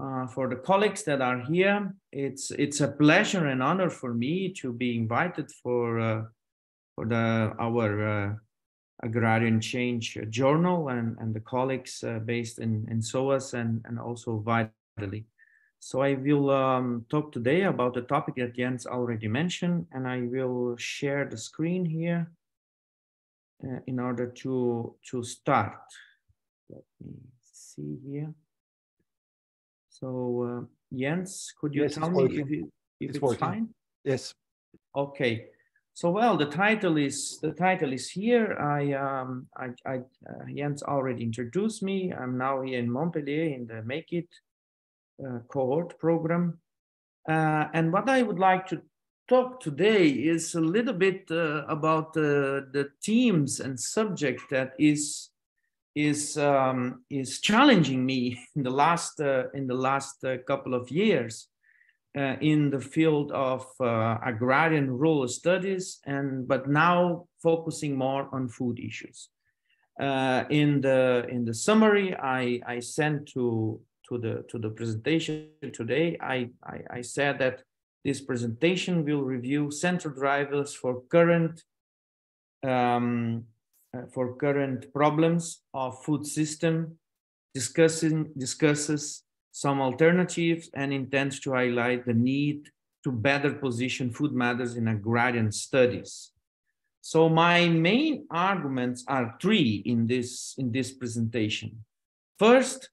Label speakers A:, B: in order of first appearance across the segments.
A: uh, for the colleagues that are here. It's it's a pleasure and honor for me to be invited for uh, for the our uh, agrarian change journal and and the colleagues uh, based in in SOAS and and also vitally. So I will um, talk today about the topic that Jens already mentioned, and I will share the screen here uh, in order to to start. Let me see here. So uh, Jens, could you
B: yes,
A: tell me if, it, if it's, it's fine?
B: Yes.
A: Okay. So well, the title is the title is here. I um I, I uh, Jens already introduced me. I'm now here in Montpellier in the Make It uh, cohort program, uh, and what I would like to talk today is a little bit uh, about the themes and subject that is is um, is challenging me in the last uh, in the last uh, couple of years uh, in the field of uh, agrarian rural studies and but now focusing more on food issues. Uh, in the in the summary I, I sent to to the to the presentation today, I, I, I said that this presentation will review central drivers for current um, Uh, for current problems of food system, discussing discusses some alternatives and intends to highlight the need to better position food matters in agrarian studies. So my main arguments are three in this, in this presentation. First,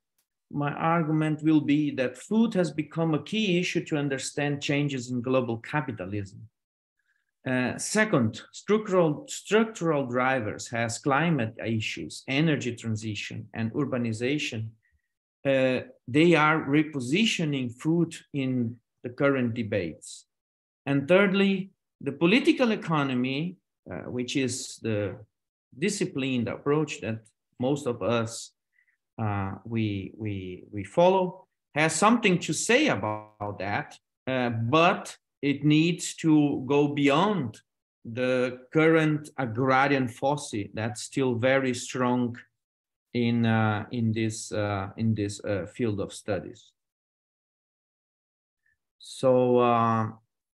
A: my argument will be that food has become a key issue to understand changes in global capitalism. Uh, second, structural, structural drivers has climate issues, energy transition, and urbanization. Uh, they are repositioning food in the current debates. And thirdly, the political economy, uh, which is the disciplined approach that most of us uh, we, we, we follow, has something to say about that, uh, but it needs to go beyond the current agrarian foci that's still very strong in uh, in this uh, in this uh, field of studies. So uh,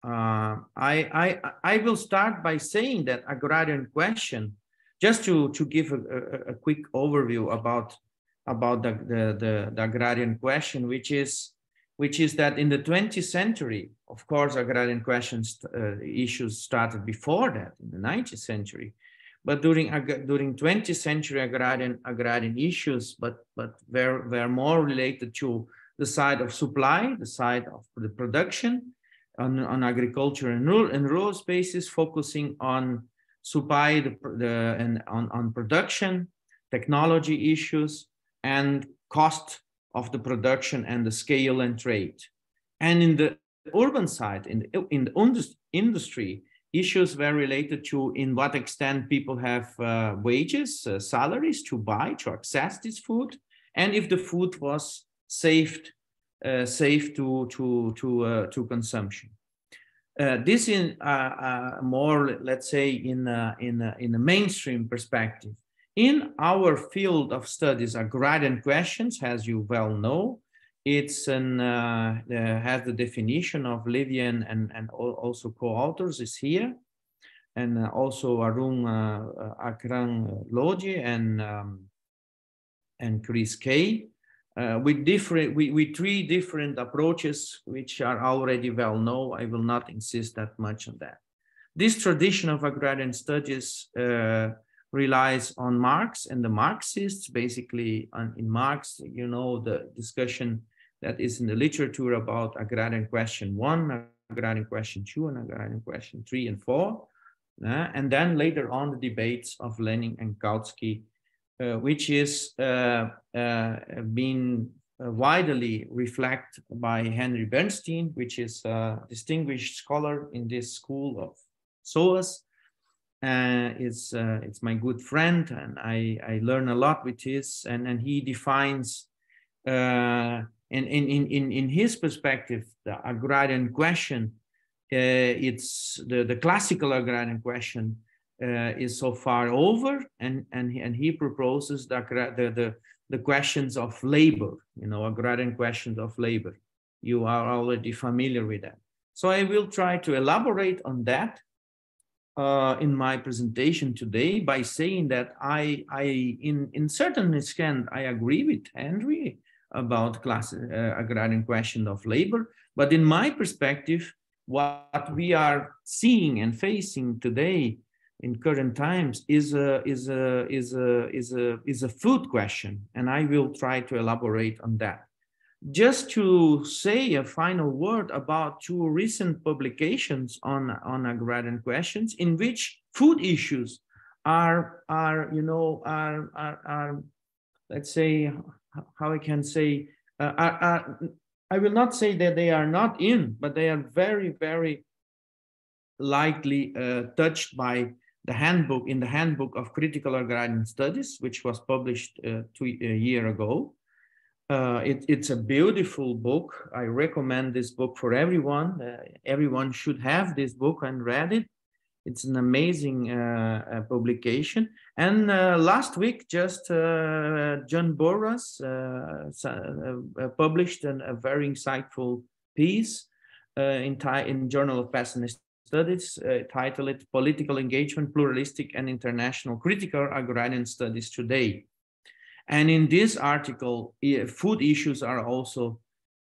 A: uh, I, I I will start by saying that agrarian question, just to to give a, a, a quick overview about about the, the, the, the agrarian question, which is which is that in the 20th century, of course, agrarian questions uh, issues started before that in the 19th century, but during during 20th century agrarian agrarian issues, but but were were more related to the side of supply, the side of the production, on, on agriculture and rural and rural spaces, focusing on supply the, the and on, on production, technology issues, and cost of the production and the scale and trade. And in the urban side, in the, in the industry, issues were related to in what extent people have uh, wages, uh, salaries to buy, to access this food, and if the food was saved, uh, safe to, to, to, uh, to consumption. Uh, this in uh, more, let's say, in in in a mainstream perspective. In our field of studies, agrarian questions, as you well know, it's an uh, uh, has the definition of Levien and, and also co-authors is here, and uh, also Haroon uh, uh Akram-Lodhi and um, and Chris Kay. Uh, with different, we, we three different approaches, which are already well known. I will not insist that much on that. This tradition of agrarian studies uh, relies on Marx and the Marxists. Basically, on, in Marx, you know, the discussion that is in the literature about agrarian question one, agrarian question two, and agrarian question three and four. Uh, and then later on, the debates of Lenin and Kautsky, uh, which is uh, uh being uh, widely reflected by Henry Bernstein, which is a distinguished scholar in this school of SOAS uh, it's uh, it's my good friend, and I I learn a lot with his, and and he defines. Uh, in, in, in, in his perspective, the agrarian question, uh, it's the, the classical agrarian question uh, is so far over, and, and, and he proposes the, the, the, the questions of labor, you know, agrarian questions of labor. You are already familiar with that. So I will try to elaborate on that uh, in my presentation today by saying that I, I in, in certain extent, I agree with Henry about class, uh, agrarian question of labor. But in my perspective, what we are seeing and facing today in current times is a, is a, is a, is a, is a food question. And I will try to elaborate on that. Just to say a final word about two recent publications on, on agrarian questions in which food issues are, are you know, are, are, are let's say, how I can say, uh, are, are, I will not say that they are not in, but they are very, very likely uh, touched by the handbook in the handbook of critical agrarian studies, which was published uh, two, a year ago. Uh, it, it's a beautiful book. I recommend this book for everyone. Uh, everyone should have this book and read it. It's an amazing uh, uh publication. And uh, last week, just Jun Borras published an, a very insightful piece in, in Journal of Peasant Studies titled Political Engagement, Pluralistic and International Critical Agrarian Studies Today and in this article, food issues are also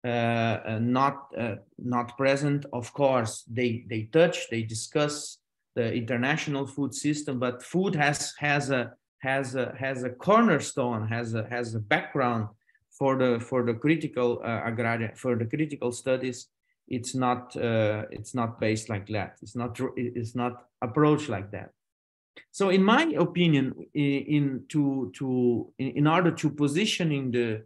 A: uh, uh, not uh, not present. Of course, they they touch, they discuss the international food system, but food has has a has a has a cornerstone, has a has a background for the for the critical uh, for the critical studies. It's not uh, it's not based like that. It's not it's not approached like that. So in my opinion, in, in to to in, in, order to positioning the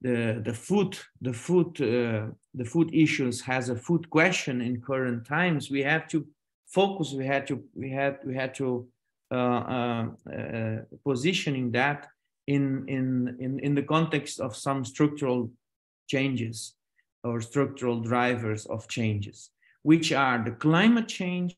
A: the the food the food uh, the food issues has a food question in current times, we have to focus. We had to we had we had to uh, uh, uh, positioning that in in in in the context of some structural changes or structural drivers of changes, which are the climate change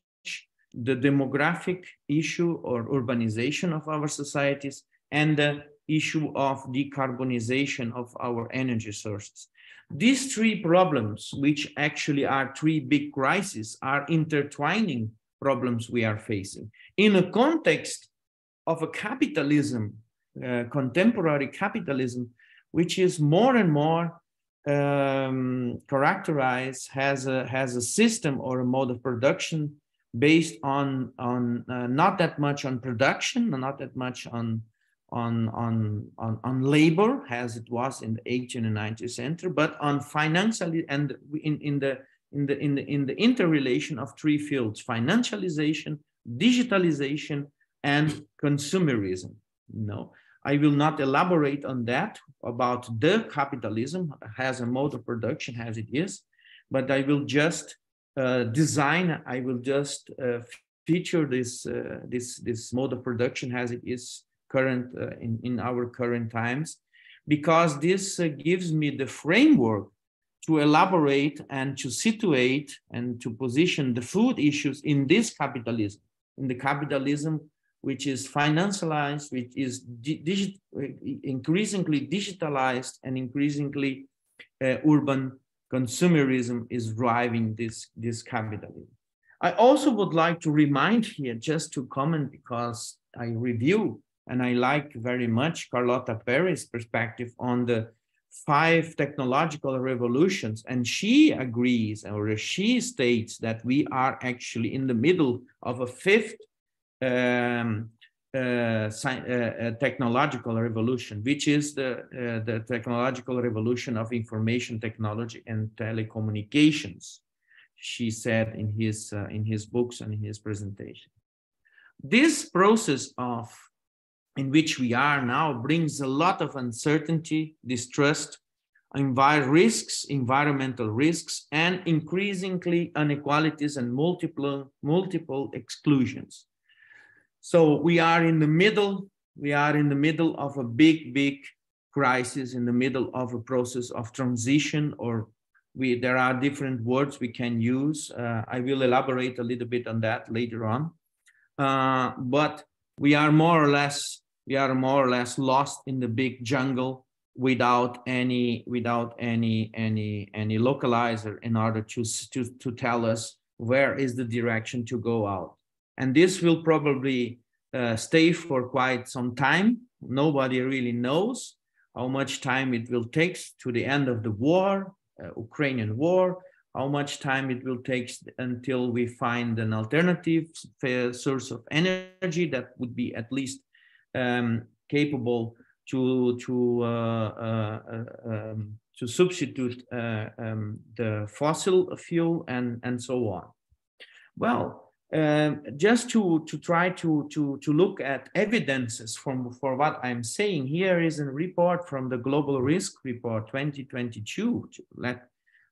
A: the demographic issue or urbanization of our societies and the issue of decarbonization of our energy sources. These three problems, which actually are three big crises, are intertwining problems we are facing. In a context of a capitalism, uh, contemporary capitalism, which is more and more um, characterized has a, has a system or a mode of production based on on uh, not that much on production, not that much on on on on on labor as it was in the 18th and 19th century, but on financially and in in the in the in the in the interrelation of three fields: financialization, digitalization, and consumerism. No, I will not elaborate on that about the capitalism has a mode of production as it is, but I will just design, I will just uh, feature this, uh, this, this mode of production as it is current in, in our current times, because this gives me the framework to elaborate and to situate and to position the food issues in this capitalism, in the capitalism which is financialized, which is increasingly digitalized and increasingly uh, urban consumerism is driving this, this capitalism. I also would like to remind here, just to comment, because I review and I like very much Carlota Perez's perspective on the five technological revolutions. And she agrees, or she states that we are actually in the middle of a fifth um, uh, uh, technological revolution, which is the, uh, the technological revolution of information technology and telecommunications, she said in his, uh, in his books and in his presentation. This process of in which we are now brings a lot of uncertainty, distrust, envir risks, environmental risks, and increasingly inequalities and multiple, multiple exclusions. So we are in the middle, we are in the middle of a big, big crisis, in the middle of a process of transition, or we, there are different words we can use. Uh, I will elaborate a little bit on that later on. Uh, but we are more or less we are more or less lost in the big jungle without any without any any any localizer in order to to to tell us where is the direction to go out and this will probably uh, stay for quite some time nobody really knows how much time it will take to the end of the war uh, ukrainian war how much time it will take until we find an alternative source of energy that would be at least um, capable to to uh, uh, uh, um, to substitute um, the fossil fuel and and so on. Well, um, just to to try to to to look at evidences from for what I'm saying here is a report from the Global Risk Report 2022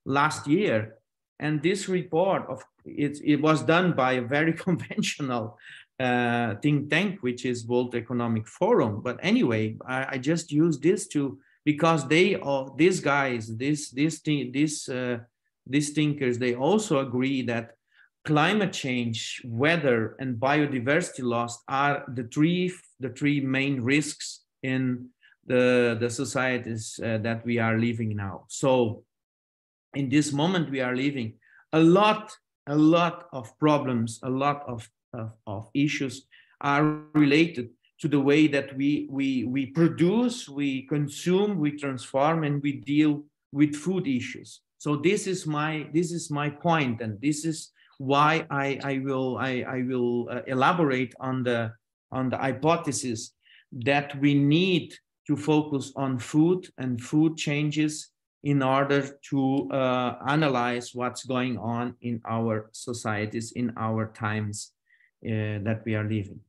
A: last year, and this report of it, it was done by a very conventional uh, think tank, which is World Economic Forum. But anyway, I, I just use this to because they are these guys, this this this uh, these thinkers, they also agree that climate change, weather, and biodiversity loss are the three the three main risks in the the societies uh, that we are living now. So, in this moment we are living, a lot a lot of problems, a lot of of, of issues are related to the way that we, we, we produce, we consume, we transform, and we deal with food issues. So this is my this is my point, and this is why I, I will I, I will uh, elaborate on the on the hypothesis that we need to focus on food and food changes in order to uh, analyze what's going on in our societies in our times uh, that we are living.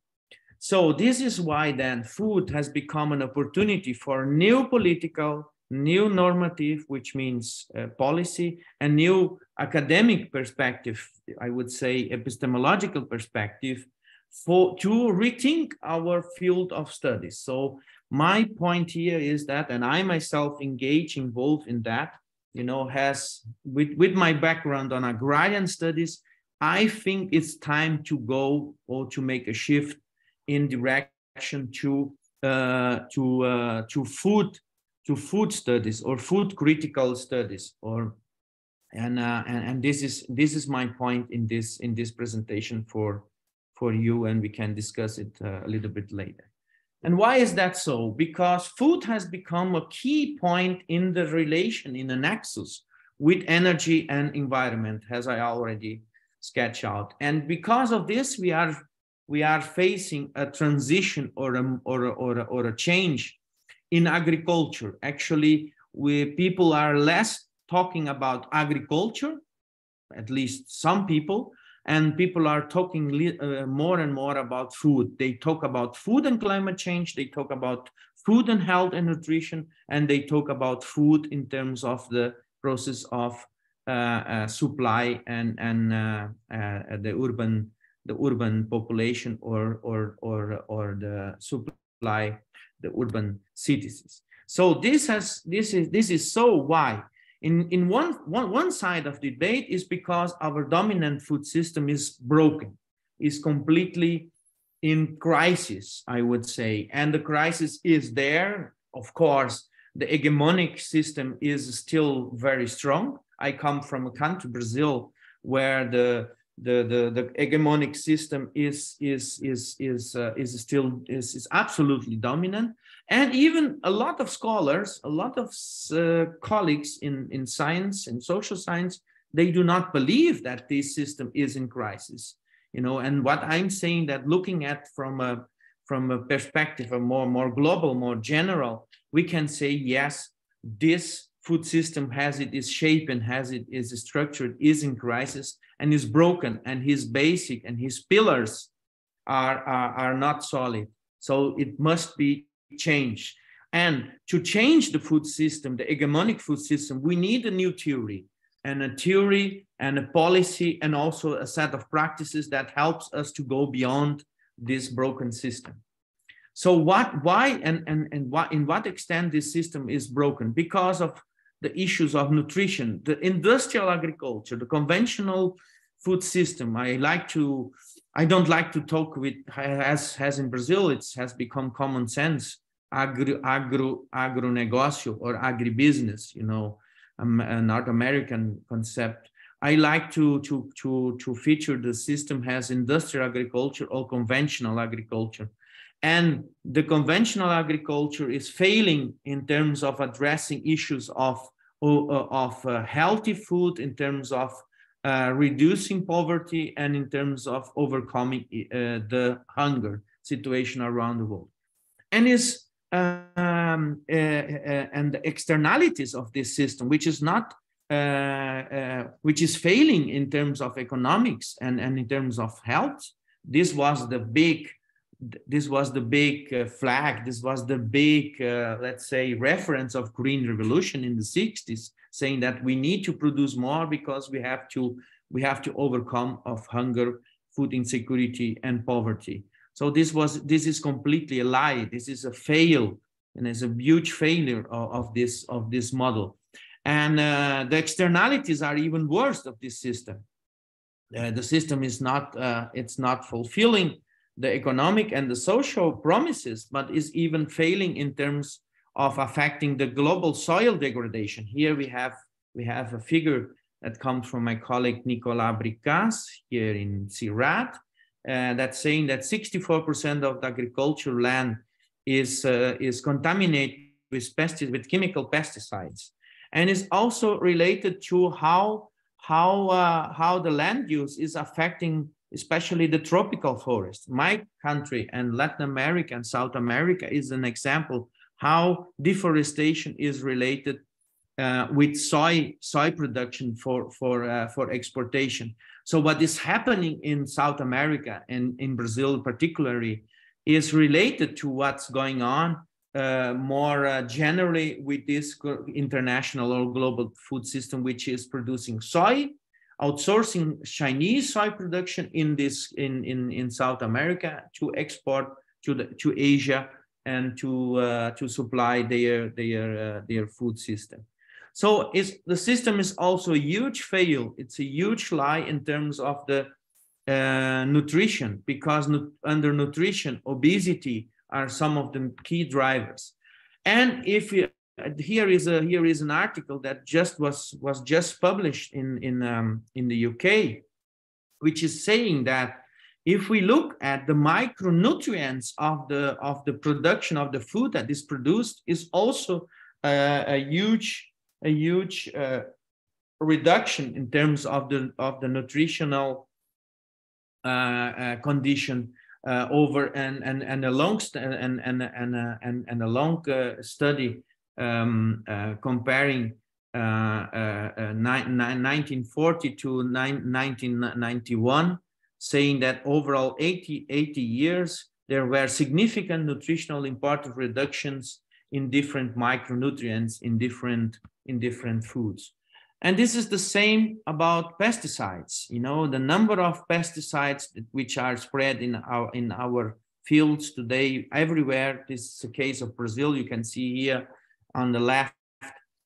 A: So this is why then food has become an opportunity for new political, new normative, which means uh, policy, and new academic perspective, I would say epistemological perspective, for to rethink our field of studies. So my point here is that, and I myself engage involved in that, you know, has with, with my background on agrarian studies, I think it's time to go or to make a shift in direction to uh, to uh, to food to food studies or food critical studies or and, uh, and and this is this is my point in this in this presentation for for you and we can discuss it uh, a little bit later and why is that so because food has become a key point in the relation in the nexus with energy and environment as i already sketch out. And because of this, we are we are facing a transition or a, or a, or a, or a change in agriculture. Actually, we people are less talking about agriculture, at least some people, and people are talking uh, more and more about food. They talk about food and climate change. They talk about food and health and nutrition, and they talk about food in terms of the process of uh, uh, supply and and uh, the urban the urban population or or or or the supply the urban cities. So this has this is this is so why in in one one one side of the debate is because our dominant food system is broken, is completely in crisis, I would say, and the crisis is there. Of course, the hegemonic system is still very strong, I come from a country, Brazil, where the the the, the hegemonic system is is is is uh, is still is, is absolutely dominant. And even a lot of scholars a lot of uh, colleagues in in science and social science they do not believe that this system is in crisis you know. And what i'm saying that looking at from a from a perspective a more more global more general we can say yes this food system has it is shape and has it is structured is in crisis and is broken and his basic and his pillars are, are, are not solid. So it must be changed. And to change the food system the hegemonic food system we need a new theory and a theory and a policy and also a set of practices that helps us to go beyond this broken system. So what why and and and what in what extent this system is broken? Because of the issues of nutrition, the industrial agriculture, the conventional food system. I like to I don't like to talk with as as in Brazil. It has become common sense agro agro agronegócio or agribusiness. You know, um, a North American concept. I like to to to to feature the system has industrial agriculture or conventional agriculture. And the conventional agriculture is failing in terms of addressing issues of, of uh, healthy food, in terms of uh, reducing poverty, and in terms of overcoming uh, the hunger situation around the world. And is um, uh, uh, and the externalities of this system, which is not uh, which is failing in terms of economics and, and in terms of health. This was the big this was the big uh, flag this was the big uh, let's say reference of green revolution in the 60s saying that we need to produce more because we have to we have to overcome of hunger food insecurity and poverty. So this was this is completely a lie. This is a fail and it's a huge failure of, of this of this model. And uh, the externalities are even worse of this system. Uh, the system is not uh, it's not fulfilling the economic and the social promises, but is even failing in terms of affecting the global soil degradation. Here we have we have a figure that comes from my colleague Nicolas Bricas here in CIRAD, uh, that's saying that 64% of the agricultural land is, uh, is contaminated with pesticides, with chemical pesticides. And is also related to how, how, uh, how the land use is affecting especially the tropical forest. My country and Latin America and South America is an example how deforestation is related uh, with soy soy production for for uh, for exportation. So what is happening in South America and in Brazil particularly is related to what's going on uh, more uh, generally with this international or global food system, which is producing soy outsourcing Chinese soy production in this in, in, in South America to export to the to Asia and to uh, to supply their their uh, their food system. So it's, the system is also a huge fail. It's a huge lie in terms of the uh, nutrition because nu under nutrition, obesity are some of the key drivers. And if you here is a here is an article that just was was just published in in um, in the UK, which is saying that if we look at the micronutrients of the of the production of the food that is produced, is also a, a huge a huge uh, reduction in terms of the of the nutritional uh, uh, condition uh, over and and and a long and and and and, and, and a long uh, study um, uh, comparing uh, uh, 1940 to 1991, saying that overall 80, 80 years, there were significant nutritional important reductions in different micronutrients in different, in different foods. And this is the same about pesticides. You know, the number of pesticides which are spread in our in our fields today everywhere. This is a case of Brazil. You can see here on the left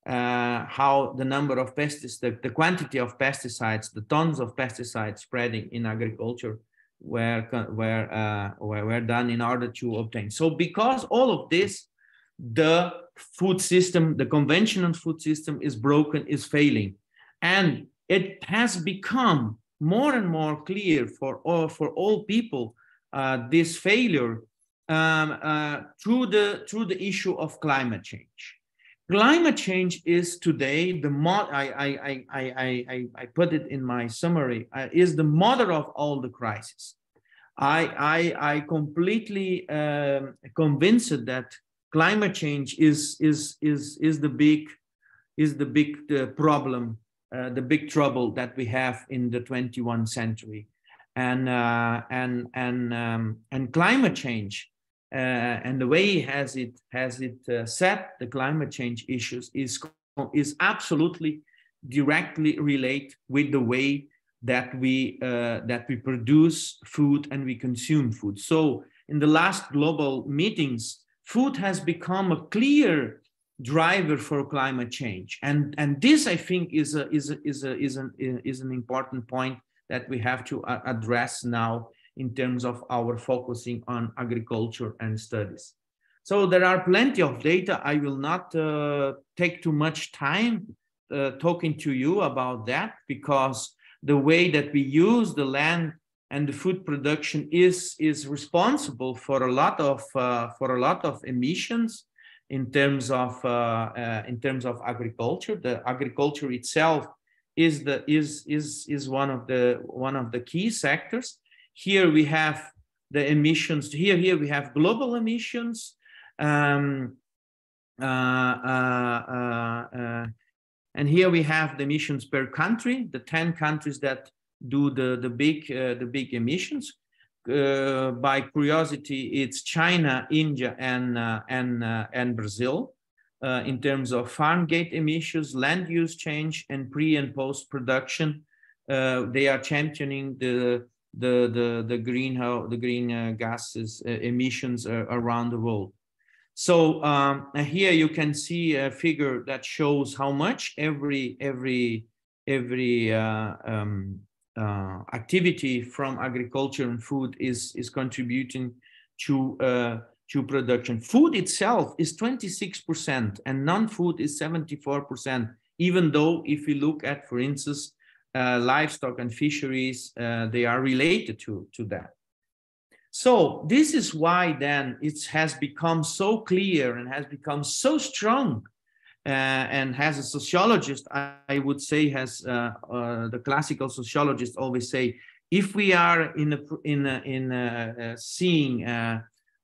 A: uh, how the number of pesticides, the, the quantity of pesticides, the tons of pesticides spreading in agriculture were, were, uh, were, were done in order to obtain. So because all of this, the food system, the conventional food system is broken, is failing. And it has become more and more clear for all, for all people uh, this failure um, uh, through the through the issue of climate change. Climate change is today the mod. I I I I I, put it in my summary. Uh, is the mother of all the crises. I I I completely um, convinced that climate change is is is is the big is the big the problem uh, the big trouble that we have in the 21st century and uh, and and um, and climate change uh, and the way has it has it uh, set the climate change issues is is absolutely directly relate with the way that we uh, that we produce food and we consume food. So in the last global meetings, food has become a clear driver for climate change, and and this I think is a is a, is a, is an is an important point that we have to uh, address now in terms of our focusing on agriculture and studies. So there are plenty of data. I will not uh, take too much time uh, talking to you about that because the way that we use the land and the food production is is responsible for a lot of uh, for a lot of emissions in terms of uh, uh, in terms of agriculture. The agriculture itself is the is is is one of the one of the key sectors. Here we have the emissions. Here here we have global emissions. Um, uh, uh, uh, uh and here we have the emissions per country, the 10 countries that do the, the, big, uh, the big emissions. Uh, by curiosity, it's China, India, and, and, and Brazil. In terms of farm gate emissions, land use change, and pre and post production, they are championing the the the the greenhouse the green gases emissions around the world. So um, here you can see a figure that shows how much every every every uh, um, uh, activity from agriculture and food is is contributing to uh, to production. Food itself is 26% and non-food is 74%. Even though if we look at, for instance, uh, livestock and fisheries, uh, they are related to to that. So this is why then it has become so clear and has become so strong. Uh, and has a sociologist, I, I would say, has uh, uh, the classical sociologists always say, if we are in a, in a, in a, uh, seeing a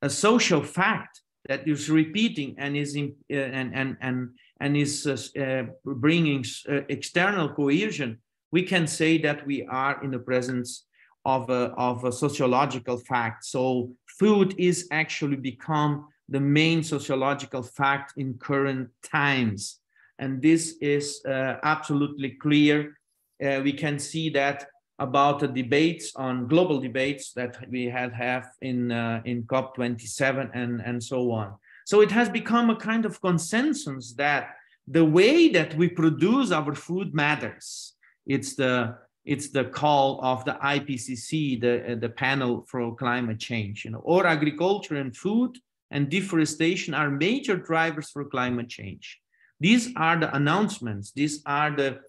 A: social fact that is repeating and is in, uh, and and and and is uh, bringing external cohesion, we can say that we are in the presence of a, of a sociological fact. So food is actually become the main sociological fact in current times. And this is uh, absolutely clear. Uh, we can see that about the debates on global debates that we had have in, uh, in COP27 and, and so on. So it has become a kind of consensus that the way that we produce our food matters. It's the it's the call of the IPCC, the, uh, the panel for climate change. You know, or agriculture and food and deforestation are major drivers for climate change. These are the announcements. These are the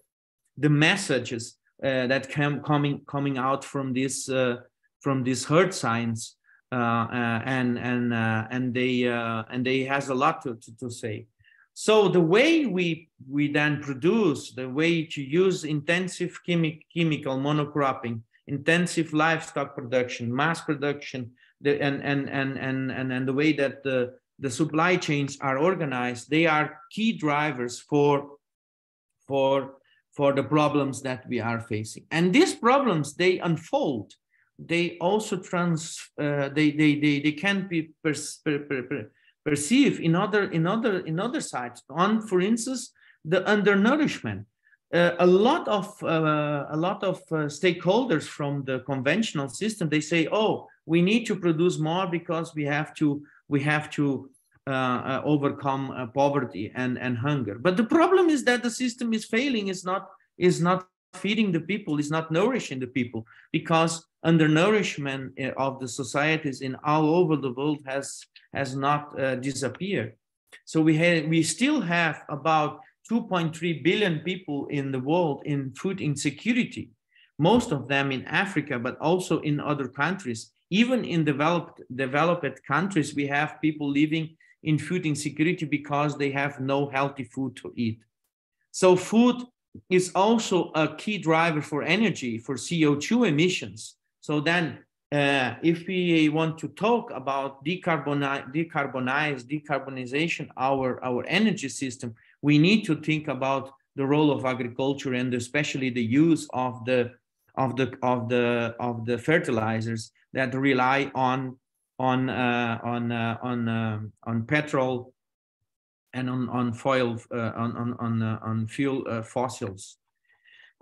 A: the messages uh, that come coming coming out from this uh, from this herd science, uh, uh and and uh, and they and they has a lot to, to, to say. So the way we, we then produce, the way to use intensive chemi chemical monocropping, intensive livestock production, mass production, the, and, and, and, and, and, and the way that the, the supply chains are organized, they are key drivers for, for, for the problems that we are facing. And these problems, they unfold. They also trans, uh, they, they, they, they can be pers per, per, per, perceive in other in other in other sites. On for instance the undernourishment. Uh, a lot of uh, a lot of uh, stakeholders from the conventional system they say oh we need to produce more because we have to we have to uh, uh, overcome uh, poverty and and hunger. But the problem is that the system is failing is not is not feeding the people is not nourishing the people because undernourishment eh, of the societies in all over the world has has not uh, disappeared. So we have we still have about 2.3 billion people in the world in food insecurity most of them in africa but also in other countries. Even in developed developed countries we have people living in food insecurity because they have no healthy food to eat. So food is also a key driver for energy, for CO2 emissions. So then uh, if we want to talk about decarbonize, decarbonize, decarbonization our, our energy system, we need to think about the role of agriculture and especially the use of the of the of the of the fertilizers that rely on on uh, on uh, on um, on petrol and on on foil uh, on on on, uh, on fuel uh, fossils.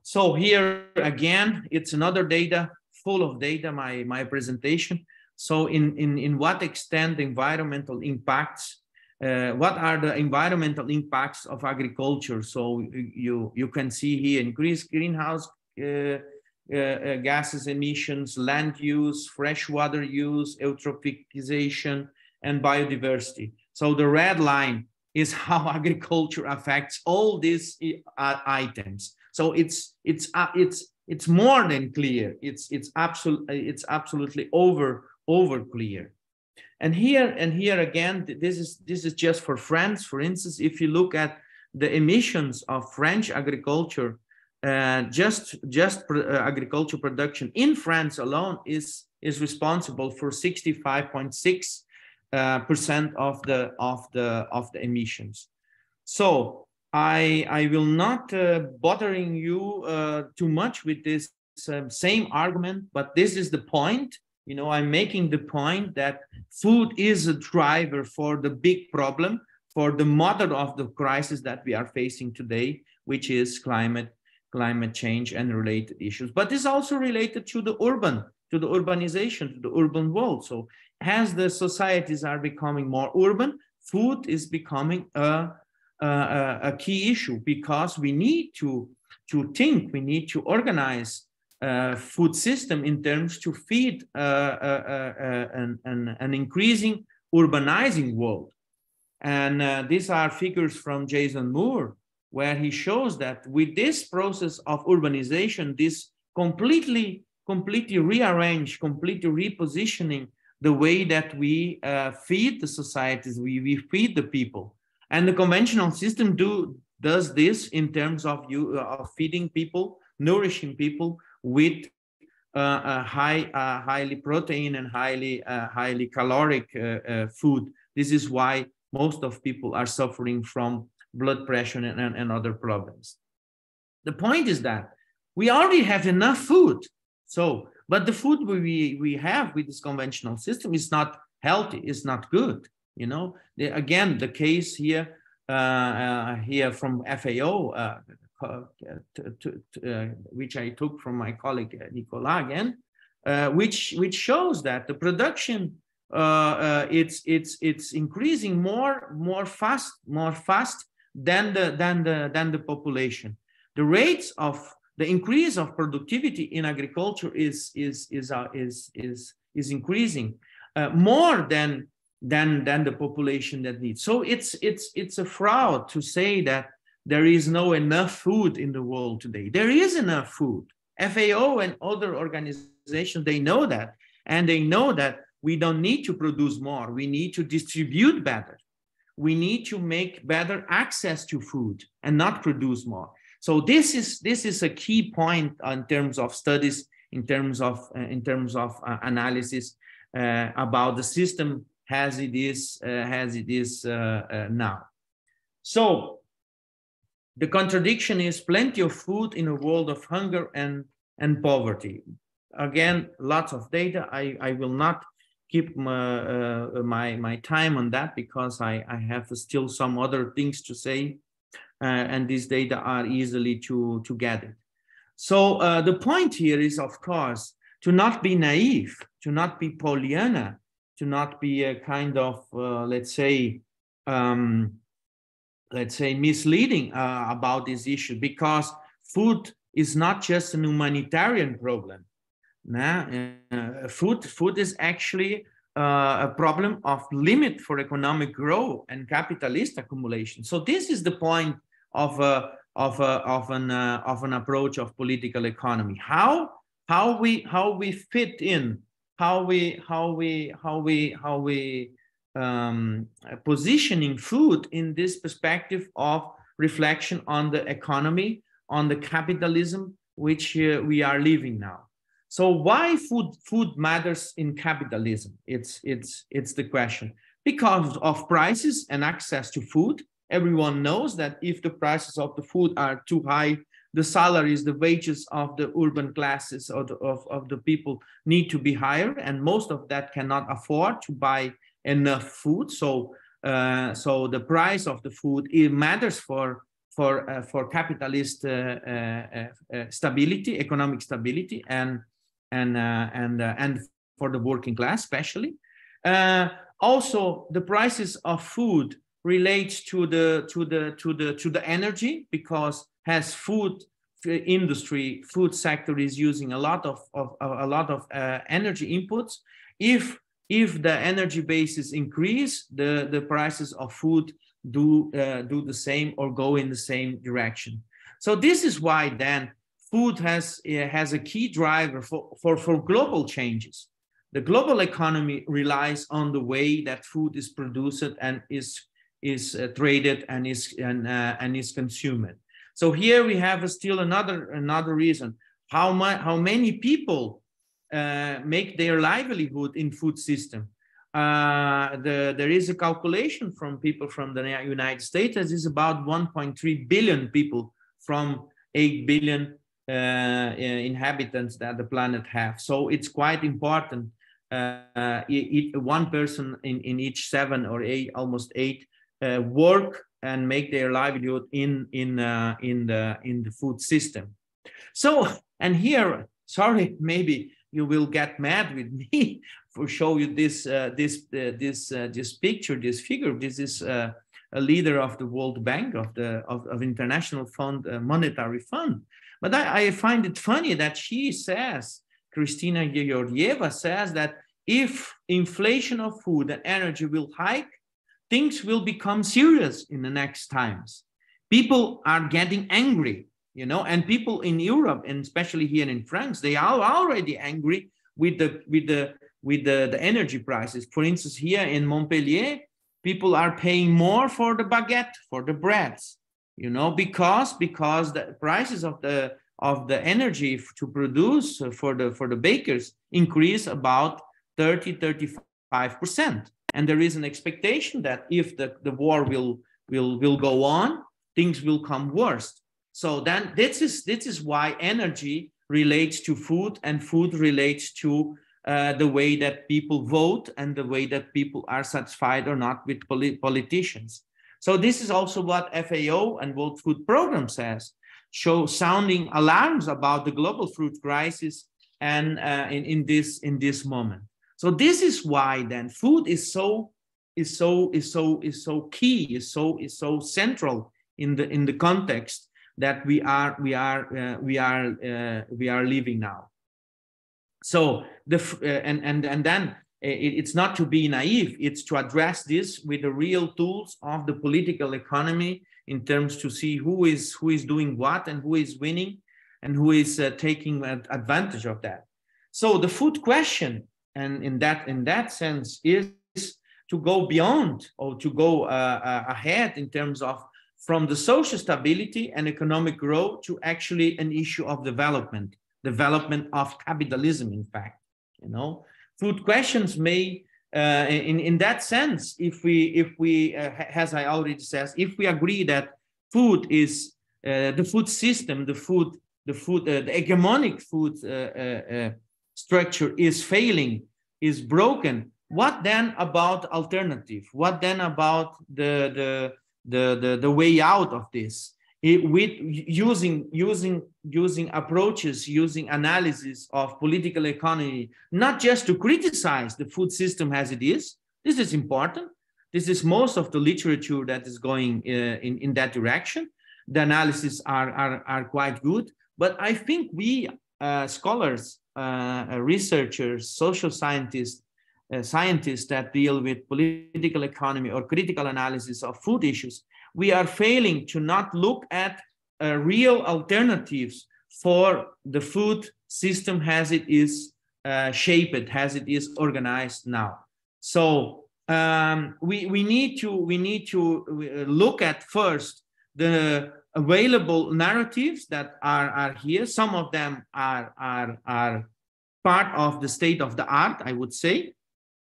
A: So here again, it's another data full of data. My my presentation. So in in in what extent environmental impacts. Uh, what are the environmental impacts of agriculture? So you you can see here increased greenhouse uh, uh, gases emissions, land use, freshwater use, eutrophication, and biodiversity. So the red line is how agriculture affects all these uh, items. So it's it's uh, it's it's more than clear. It's it's absolutely it's absolutely over over clear. And here and here again, this is this is just for France. For instance, if you look at the emissions of French agriculture uh, just just uh, agriculture production in France alone is is responsible for 65.6 uh, percent of the of the of the emissions. So I I will not uh, bothering you uh, too much with this um, same argument, but this is the point. You know, I'm making the point that food is a driver for the big problem, for the mother of the crisis that we are facing today, which is climate climate change and related issues. But it's also related to the urban, to the urbanization, to the urban world. So as the societies are becoming more urban, food is becoming a, a, a key issue because we need to, to think, we need to organize uh, food system in terms to feed uh, uh, uh, uh an, an, an, increasing urbanizing world. And uh, these are figures from Jason Moore, where he shows that with this process of urbanization, this completely, completely rearrange, completely repositioning the way that we uh, feed the societies, we, we feed the people. And the conventional system do does this in terms of you uh, of feeding people, nourishing people with uh, a high, uh, highly protein and highly, uh, highly caloric uh, food. This is why most of people are suffering from blood pressure and, and, and other problems. The point is that we already have enough food. So, but the food we, we have with this conventional system is not healthy, it's not good. You know, the, again, the case here, uh, uh, here from FAO, uh, to, to, to, uh, which I took from my colleague uh, Nicolas again, uh, which which shows that the production it's it's it's increasing more more fast more fast than the, than the, than the population. The rates of the increase of productivity in agriculture is, is, is, uh, is, is, is increasing uh, more than, than, than the population that needs. So it's, it's, it's a fraud to say that there is no enough food in the world today. There is enough food. FAO and other organizations, they know that. And they know that we don't need to produce more. We need to distribute better we need to make better access to food and not produce more. So this is this is a key point in terms of studies, in terms of uh, in terms of uh, analysis uh, about the system as it is uh, as it is uh, uh, now. So the contradiction is plenty of food in a world of hunger and and poverty. Again, lots of data. I I will not keep my, my, my time on that because I, I have still some other things to say and these data are easily to, to gather. So uh, the point here is, of course, to not be naive, to not be Pollyanna, to not be a kind of, uh, let's say, um, let's say misleading uh, about this issue because food is not just an humanitarian problem uh, food, food is actually uh, a problem of limit for economic growth and capitalist accumulation. So this is the point of a, of a, of an uh, of an approach of political economy. How how we how we fit in, how we how we how we how we um, positioning food in this perspective of reflection on the economy, on the capitalism which uh, we are living now. So why food food matters in capitalism? It's it's it's the question. Because of prices and access to food, everyone knows that if the prices of the food are too high, the salaries, the wages of the urban classes or the, of, of the people need to be higher, and most of that cannot afford to buy enough food. So uh, so the price of the food it matters for for uh, for capitalist uh, uh, uh stability, economic stability, and and uh, and uh, and for the working class especially. Uh, also, the prices of food relates to the to the to the to the energy because as food industry, food sector is using a lot of, of a lot of uh, energy inputs. If if the energy bases increase, the, the prices of food do uh, do the same or go in the same direction. So this is why then food has uh, has a key driver for, for, for global changes. The global economy relies on the way that food is produced and is is uh, traded and is and, uh, and is consumed. So here we have still another another reason how much how many people uh, make their livelihood in food system. Uh, the, there is a calculation from people from the United States that is about 1.3 billion people from 8 billion uh, inhabitants that the planet have. So it's quite important. Uh, it, it, one person in, in each seven or eight, almost eight, uh, work and make their livelihood in in uh, in the in the food system. So and here, sorry, maybe you will get mad with me for show you this uh, this uh, this uh, this picture this figure this is uh, a leader of the world bank of the of, of international fund monetary fund but I, I, find it funny that she says Kristina Georgieva says that if inflation of food and energy will hike things will become serious in the next times. People are getting angry you know and people in europe and especially here in france they are already angry with the with the with the, the energy prices. For instance here in montpellier people are paying more for the baguette for the breads you know because because the prices of the of the energy to produce for the for the bakers increase about 30 35 percent and there is an expectation that if the, the war will will will go on things will come worse so then this is this is why energy relates to food and food relates to uh, the way that people vote and the way that people are satisfied or not with polit politicians. So this is also what FAO and World Food Program says, show sounding alarms about the global food crisis and uh, in, in this in this moment. So this is why then food is so is so is so is so key is so is so central in the in the context that we are we are uh, we are uh, we are living now. So the uh, and and and then uh, it, it's not to be naive it's to address this with the real tools of the political economy in terms to see who is who is doing what and who is winning and who is uh, taking advantage of that. So the food question and in that in that sense is to go beyond or to go uh, ahead in terms of from the social stability and economic growth to actually an issue of development, development of capitalism, in fact. You know, food questions may, uh, in, in that sense, if we, if we uh, as I already said, if we agree that food is uh, the food system, the food, the food, uh, the hegemonic food uh, uh, structure is failing, is broken, what then about alternative? What then about the, the, the, the, the way out of this? It, with using using using approaches using analysis of political economy not just to criticize the food system as it is. This is important. This is most of the literature that is going uh, in in that direction. The analysis are are, are quite good. But i think we uh, scholars researchers social scientists uh, scientists that deal with political economy or critical analysis of food issues, we are failing to not look at uh, real alternatives for the food system as it is uh, shaped, as it is organized now. So um, we, we need to we need to uh, look at first the available narratives that are, are here. Some of them are, are, are part of the state of the art, I would say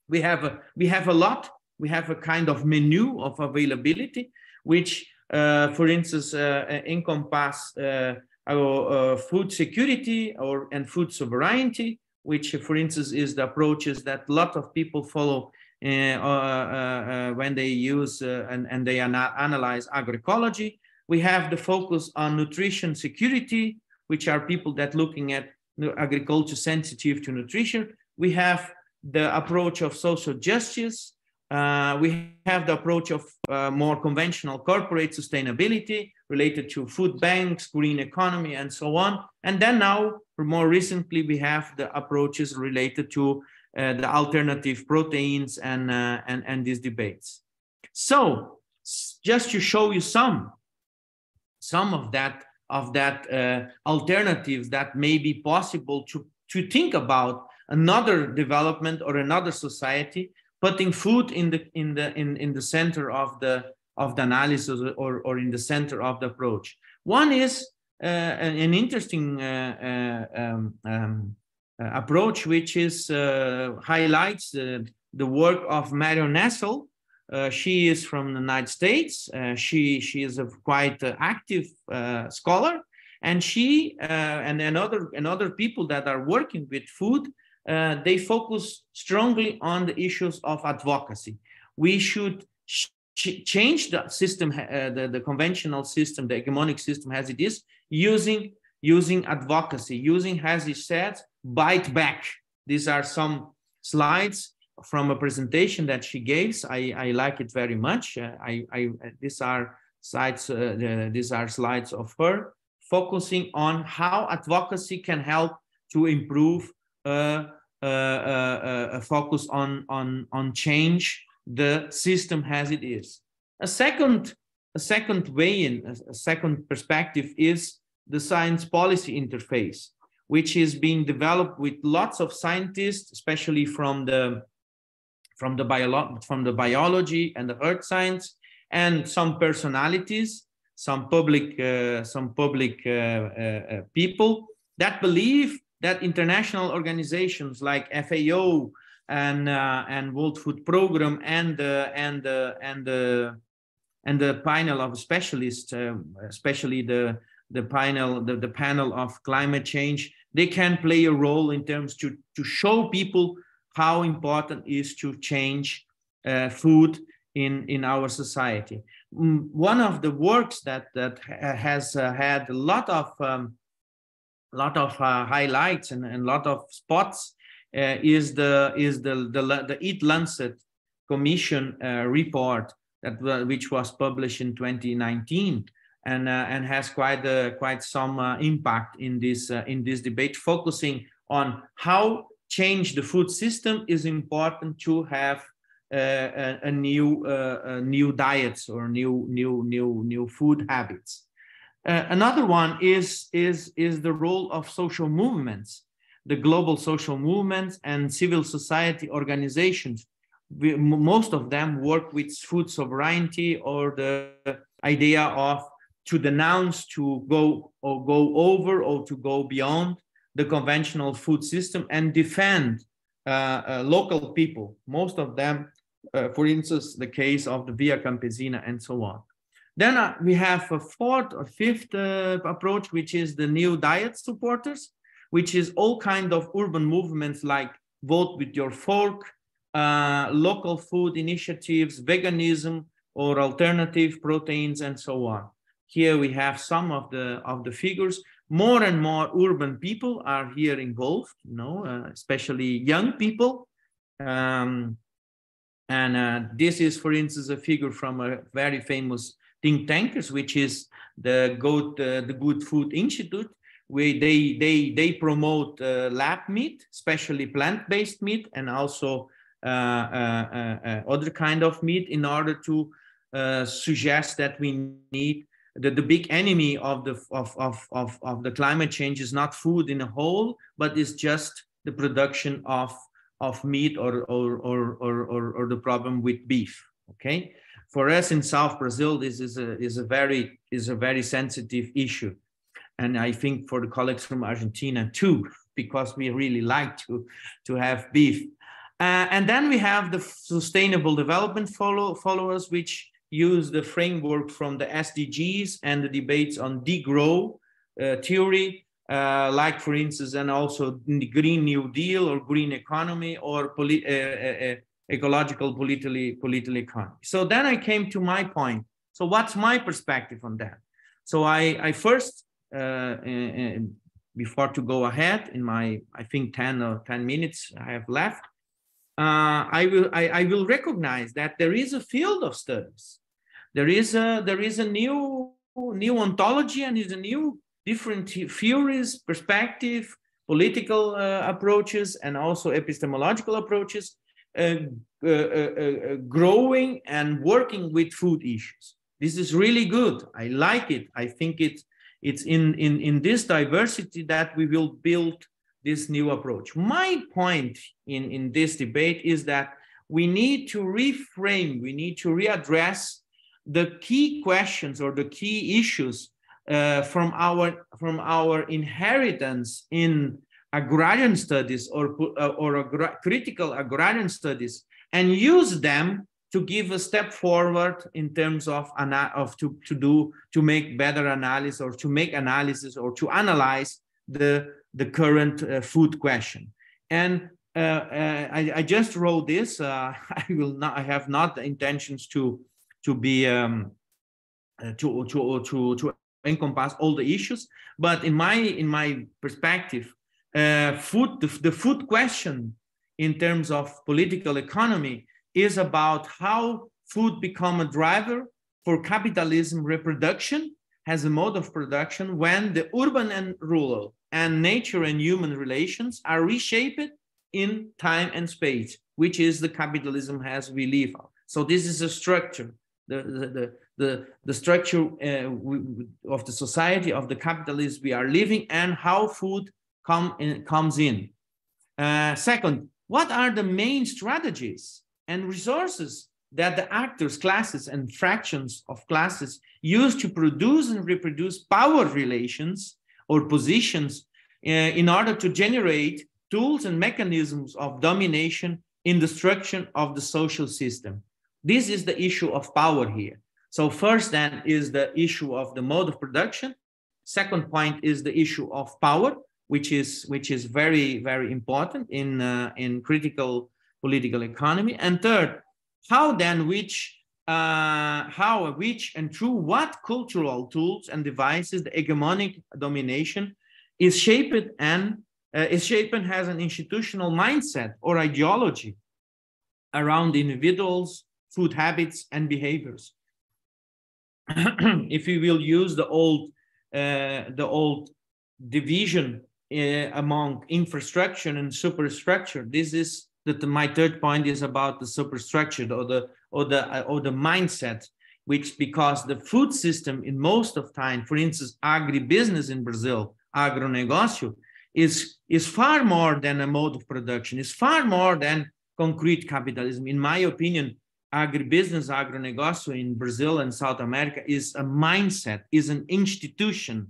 A: we have a, we have a lot. We have a kind of menu of availability, which, uh, for instance, uh, encompass uh, our uh, food security or and food sovereignty, which, for instance, is the approaches that a lot of people follow uh, uh, when they use and, and they ana analyze agroecology. We have the focus on nutrition security, which are people that looking at agriculture sensitive to nutrition. We have the approach of social justice Uh, we have the approach of uh, more conventional corporate sustainability related to food banks, green economy, and so on. And then now, more recently, we have the approaches related to uh, the alternative proteins and, uh, and, and these debates. So just to show you some, some of that, of that uh, alternatives that may be possible to, to think about another development or another society putting food in the in the in, in the center of the of the analysis or, or in the center of the approach. One is uh, an, an, interesting uh, uh, um, um, uh, approach which is uh, highlights the work of Marion Nestle she is from the United States. Uh, she she is a quite uh, active scholar, and she and, and other and other people that are working with food uh, they focus strongly on the issues of advocacy. We should ch change the system, uh, the, the conventional system, the hegemonic system as it is, using, using advocacy, using, as he said, bite back. These are some slides from a presentation that she gave. I, I like it very much. Uh, I, I, these are slides, uh, the, these are slides of her focusing on how advocacy can help to improve uh, uh, uh, a focus on, on, on change the system as it is. A second, a second way in, a second perspective is the science policy interface, which is being developed with lots of scientists, especially from the from the bio from the biology and the earth science, and some personalities, some public uh, some public uh, uh, people that believe that international organizations like FAO and uh, and World Food Program and uh, and uh, and the and the panel of specialists, uh, especially the the panel the, the panel of climate change, they can play a role in terms to to show people how important is to change uh, food in in our society. Mm, one of the works that that has uh, had a lot of um, lot of uh, highlights and a lot of spots uh, is the is the the, the Eat Lancet Commission uh, report that which was published in 2019 and uh, and has quite uh, quite some uh, impact in this in this debate, focusing on how change the food system is important to have a, a, new uh, new diets or new new new new food habits. Uh, another one is, is, is the role of social movements, the global social movements and civil society organizations. We, most of them work with food sovereignty or the idea of to denounce, to go or go over or to go beyond the conventional food system and defend uh, uh, local people. Most of them, uh, for instance, the case of the Via Campesina and so on. Then we have a fourth or fifth approach, which is the new diet supporters, which is all kind of urban movements like vote with your fork, uh, local food initiatives, veganism, or alternative proteins, and so on. Here we have some of the of the figures. More and more urban people are here involved, you know, uh, especially young people. Um, and uh, this is, for instance, a figure from a very famous think tankers, which is the Good, uh, the Good Food Institute, where they, they, they promote uh, lab meat, especially plant-based meat, and also uh, uh, other kind of meat in order to suggest that we need the, the big enemy of the of, of, of, of the climate change is not food in a whole, but is just the production of of meat or or or or, or, or the problem with beef. Okay, for us in South Brazil, this is a is a very is a very sensitive issue, and I think for the colleagues from Argentina too, because we really like to to have beef. Uh, and then we have the sustainable development follow, followers, which use the framework from the SDGs and the debates on degrow uh, theory, uh, like for instance, and also the Green New Deal or green economy or uh, uh, uh, ecological politically, political economy. So then I came to my point. So what's my perspective on that? So I, I first, uh, before to go ahead in my, I think 10 or 10 minutes I have left, uh, I will I, I, will recognize that there is a field of studies. There is a there is a new new ontology and is a new different theories, perspective, political uh, approaches, and also epistemological approaches uh, uh, uh, growing and working with food issues. This is really good. I like it. I think it, it's in, in, in this diversity that we will build this new approach. My point in, in this debate is that we need to reframe, we need to readdress the key questions or the key issues uh, from our from our inheritance in agrarian studies or uh, or agra critical agrarian studies and use them to give a step forward in terms of of to, to do to make better analysis or to make analysis or to analyze the the current uh, food question. And uh, uh, I, I, just wrote this uh, i will not i have not the intentions to to be um, uh, to to to to encompass all the issues but in my in my perspective uh, food the, the food question in terms of political economy is about how food become a driver for capitalism reproduction as a mode of production when the urban and rural and nature and human relations are reshaped in time and space, which is the capitalism as we live. So this is a structure, the, the, the, the, structure uh, of the society, of the capitalism we are living and how food come in, comes in. Uh, second, what are the main strategies and resources that the actors, classes, and fractions of classes use to produce and reproduce power relations or positions uh, in order to generate tools and mechanisms of domination in the structure of the social system. This is the issue of power here. So first then is the issue of the mode of production. Second point is the issue of power, which is which is very very important in uh, in critical political economy. And third, how then which uh, how which and through what cultural tools and devices the hegemonic domination is shaped and uh, is shaped and has an institutional mindset or ideology around individuals, food habits, and behaviors. if we will use the old uh, the old division uh, among infrastructure and superstructure, this is that my third point is about the superstructure or the or the uh, or the mindset which because the food system in most of time for instance agribusiness in brazil agronegócio is is far more than a mode of production is far more than concrete capitalism in my opinion agribusiness agronegócio in brazil and south america is a mindset is an institution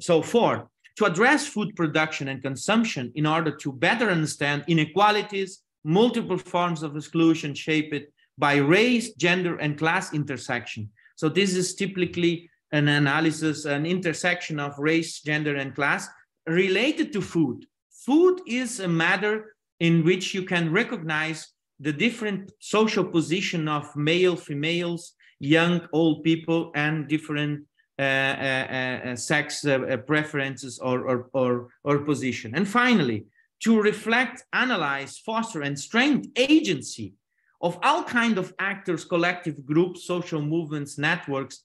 A: so four to address food production and consumption in order to better understand inequalities, multiple forms of exclusion shaped by race, gender, and class intersection. So this is typically an analysis, an intersection of race, gender, and class related to food. Food is a matter in which you can recognize the different social position of male, females, young, old people, and different uh, uh, uh, sex preferences or, or, or, or position. And finally, to reflect, analyze, foster, and strengthen agency of all kind of actors, collective groups, social movements, networks,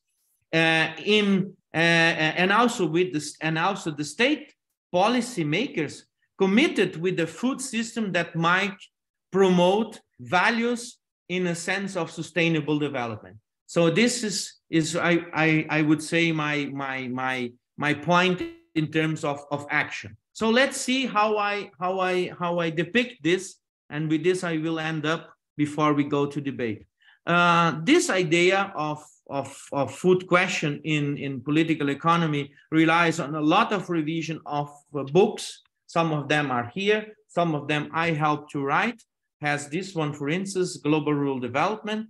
A: uh, in uh, and also with this and also the state policymakers committed with the food system that might promote values in a sense of sustainable development. So this is is I, I, I would say my, my, my, my point in terms of, of action. So let's see how I, how, I, how I depict this. And with this, I will end up before we go to debate. Uh, this idea of, of, of food question in, in political economy relies on a lot of revision of uh, books. Some of them are here. Some of them I helped to write. Has this one, for instance, Global Rural Development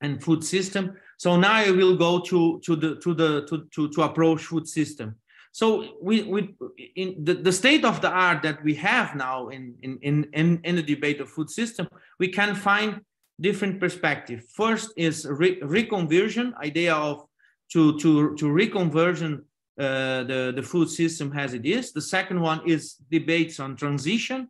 A: and Food System. So now I will go to, to the to the to, to, to approach food system. So we, we in the, the state of the art that we have now in, in, in, in the debate of food system, we can find different perspective. First is re reconversion, idea of to, to, to reconversion uh, the, the food system as it is. The second one is debates on transition.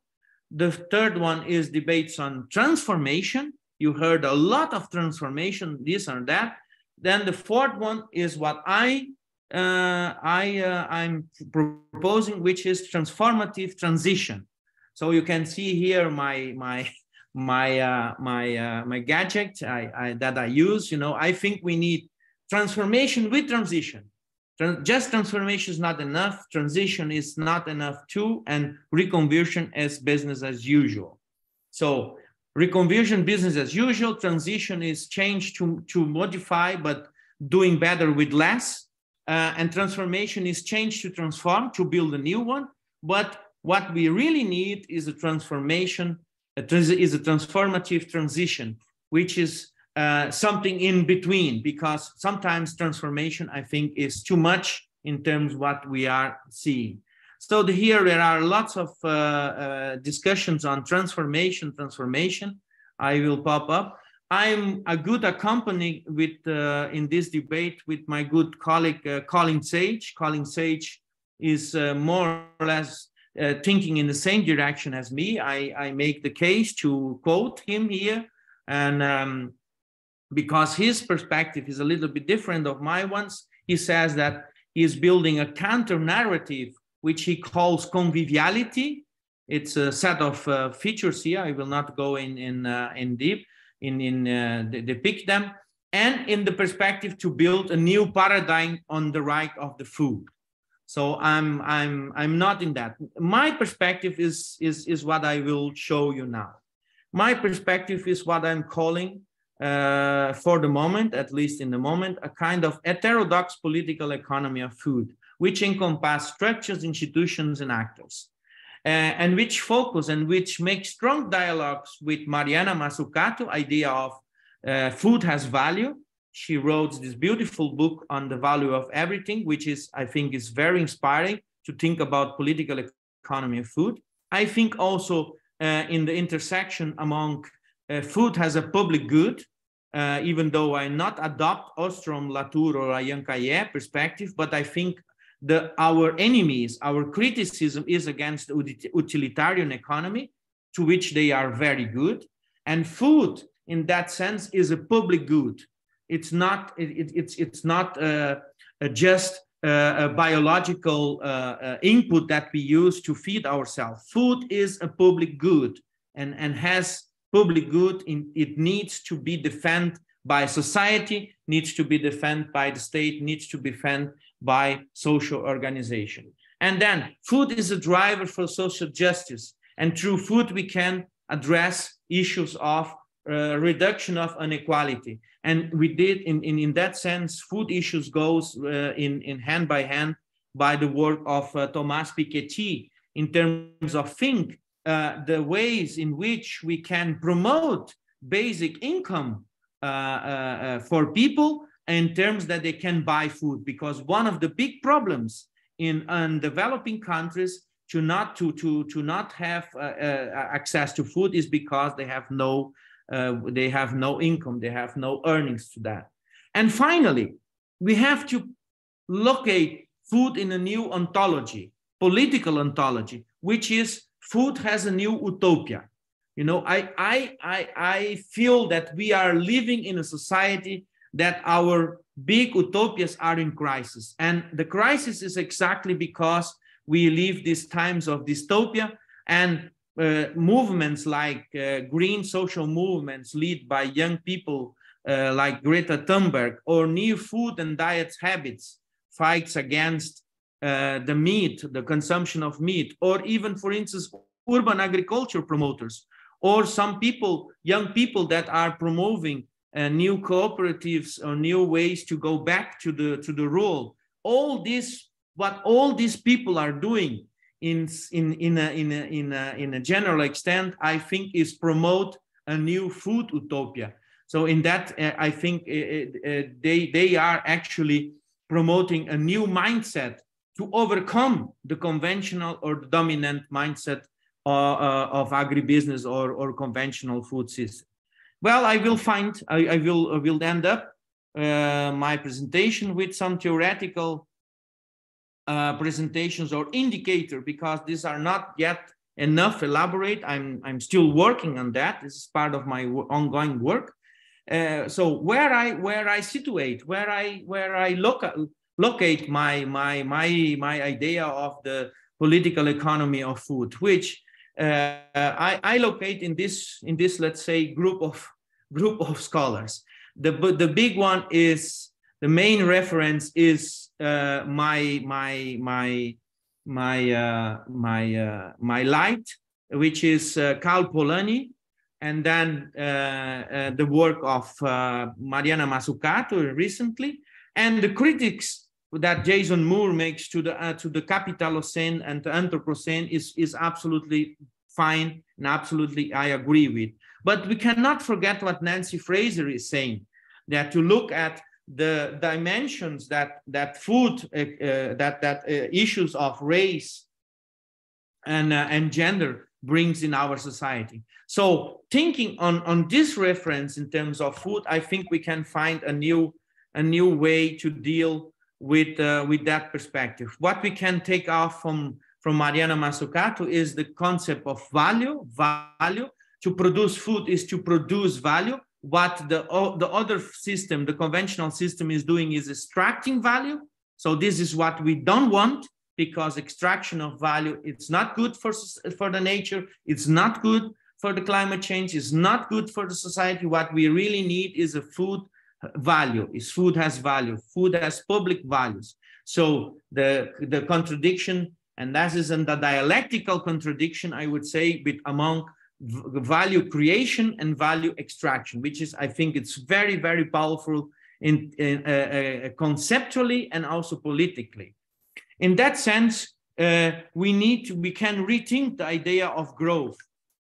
A: The third one is debates on transformation. You heard a lot of transformation, this and that. Then the fourth one is what I uh, I uh, I'm proposing, which is transformative transition. So you can see here my my my uh, my uh, my gadget I, I, that I use. You know, I think we need transformation with transition. Just transformation is not enough. Transition is not enough too, and reconversion is business as usual. So reconversion business as usual. Transition is change to to modify, but doing better with less. Uh, and transformation is change to transform to build a new one. But what we really need is a transformation, is a transformative transition, which is uh, something in between, because sometimes transformation, I think, is too much in terms what we are seeing. So the, here there are lots of uh, uh, discussions on transformation, transformation. I will pop up. I'm a good accompany with uh, in this debate with my good colleague uh, Colin Sage. Colin Sage is more or less thinking in the same direction as me. I, I make the case to quote him here, and um, because his perspective is a little bit different of my ones, he says that he's building a counter narrative which he calls conviviality. It's a set of uh, features here. I will not go in in uh, in deep in, in uh, depict them, and in the perspective to build a new paradigm on the right of the food. So I'm I'm I'm not in that. My perspective is is is what I will show you now. My perspective is what I'm calling uh, for the moment, at least in the moment, a kind of heterodox political economy of food, which encompass structures, institutions, and actors uh, and which focus and which make strong dialogues with Mariana Mazzucato, idea of uh, food has value. She wrote this beautiful book on the value of everything, which is, I think, is very inspiring to think about political economy of food. I think also uh, in the intersection among uh, food has a public good, uh, even though I not adopt Ostrom, Latour, or Alain Caillé perspective, but I think the our enemies, our criticism is against utilitarian economy, to which they are very good. And food, in that sense, is a public good. It's not. It, it's it's not uh, uh, just uh, a biological uh, uh, input that we use to feed ourselves. Food is a public good, and and has public good. In, it needs to be defended by society, needs to be defended by the state, needs to be defended by social organization. And then food is a driver for social justice. And through food, we can address issues of uh, reduction of inequality. And we did, in, in, in that sense, food issues goes uh, in, in hand by hand by the work of uh, Thomas Piketty in terms of think uh, the ways in which we can promote basic income uh, uh, for people in terms that they can buy food. Because one of the big problems in, in developing countries to not to to to not have uh, uh, access to food is because they have no uh, they have no income they have no earnings to that. And finally we have to locate food in a new ontology political ontology which is food has a new utopia you know i i i, I feel that we are living in a society that our big utopias are in crisis. And the crisis is exactly because we live these times of dystopia and uh, movements like uh, green social movements led by young people uh, like Greta Thunberg or new food and diet habits fights against uh, the meat, the consumption of meat, or even, for instance, urban agriculture promoters, or some people, young people that are promoting uh, new cooperatives or new ways to go back to the to the rule all this what all these people are doing in in in a, in a, in a, in a general extent i think is promote a new food utopia. So in that uh, i think uh, uh, they they are actually promoting a new mindset to overcome the conventional or the dominant mindset uh, uh, of agribusiness or, or conventional food system well, I will find, I, I will, I will end up uh, my presentation with some theoretical uh, presentations or indicator because these are not yet enough elaborate. I'm, I'm still working on that. This is part of my ongoing work. Uh, so where I where I situate, where I where I look locate my my my my idea of the political economy of food, which uh, I, I locate in this in this let's say group of group of scholars. The the big one is the main reference is uh, my my my my uh, my uh, my light, which is uh, Karl Polanyi, and then uh, uh, the work of uh, Mariana Mazzucato recently, and the critics that Jason Moore makes to the to the Capitalocene and the Anthropocene is is absolutely fine and absolutely I agree with. But we cannot forget what Nancy Fraser is saying, that to look at the dimensions that that food uh, uh, that that uh, issues of race and uh, and gender brings in our society so thinking on on this reference in terms of food i think we can find a new a new way to deal with uh, with that perspective what we can take off from from mariana mazzucato is the concept of value value to produce food is to produce value what the, the other system, the conventional system is doing is extracting value. So this is what we don't want because extraction of value, it's not good for, for the nature. It's not good for the climate change. It's not good for the society. What we really need is a food value. Is food has value. Food has public values. So the, the contradiction, and that is in the dialectical contradiction, I would say, with among value creation and value extraction, which is, I think it's very, very powerful in, in uh, uh, conceptually and also politically. In that sense, uh, we need to, we can rethink the idea of growth,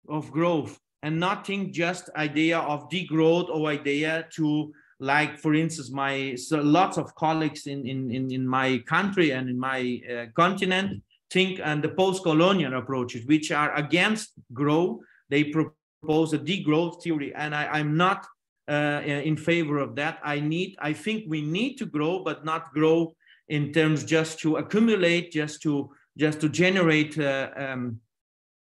A: of growth, and not think just idea of degrowth or idea to like, for instance, my so lots of colleagues in, in, in, in my country and in my uh, continent think and the post-colonial approaches, which are against growth, they propose a degrowth theory, and I, am not uh, in favor of that. I need, I think we need to grow, but not grow in terms just to accumulate, just to just to generate uh, um,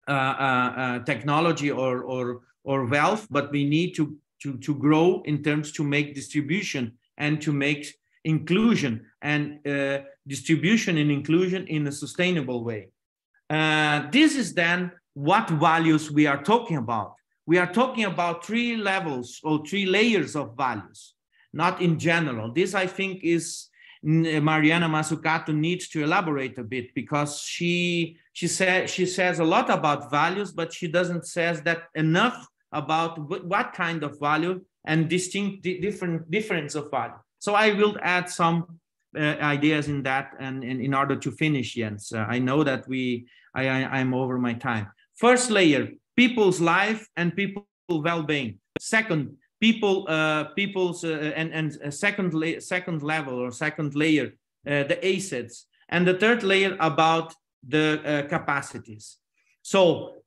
A: uh, uh, uh technology or or or wealth, but we need to to to grow in terms to make distribution and to make inclusion and uh, distribution and inclusion in a sustainable way. this is then what values we are talking about. We are talking about three levels or three layers of values, not in general. This, I think, is Mariana Mazzucato needs to elaborate a bit because she she said she says a lot about values, but she doesn't says that enough about what kind of value and distinct different difference of value. So I will add some uh, ideas in that and, and, in order to finish Jens. Uh, I know that we I, I I'm over my time. First layer, people's life and people well-being. Second, people, uh, people's uh, and and second la- second level or second layer, uh, the assets, and the third layer about the uh, capacities. So,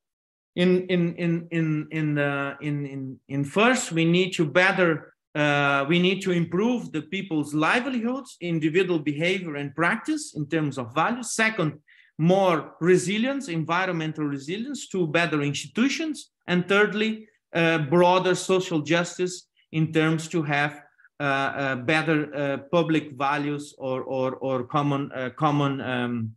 A: in in in in in uh, in in in first, we need to better. Uh, we need to improve the people's livelihoods, individual behavior and practice in terms of value. Second, more resilience, environmental resilience to better institutions. And thirdly, uh, broader social justice in terms to have uh, uh, better public values or, or, or common, common, um,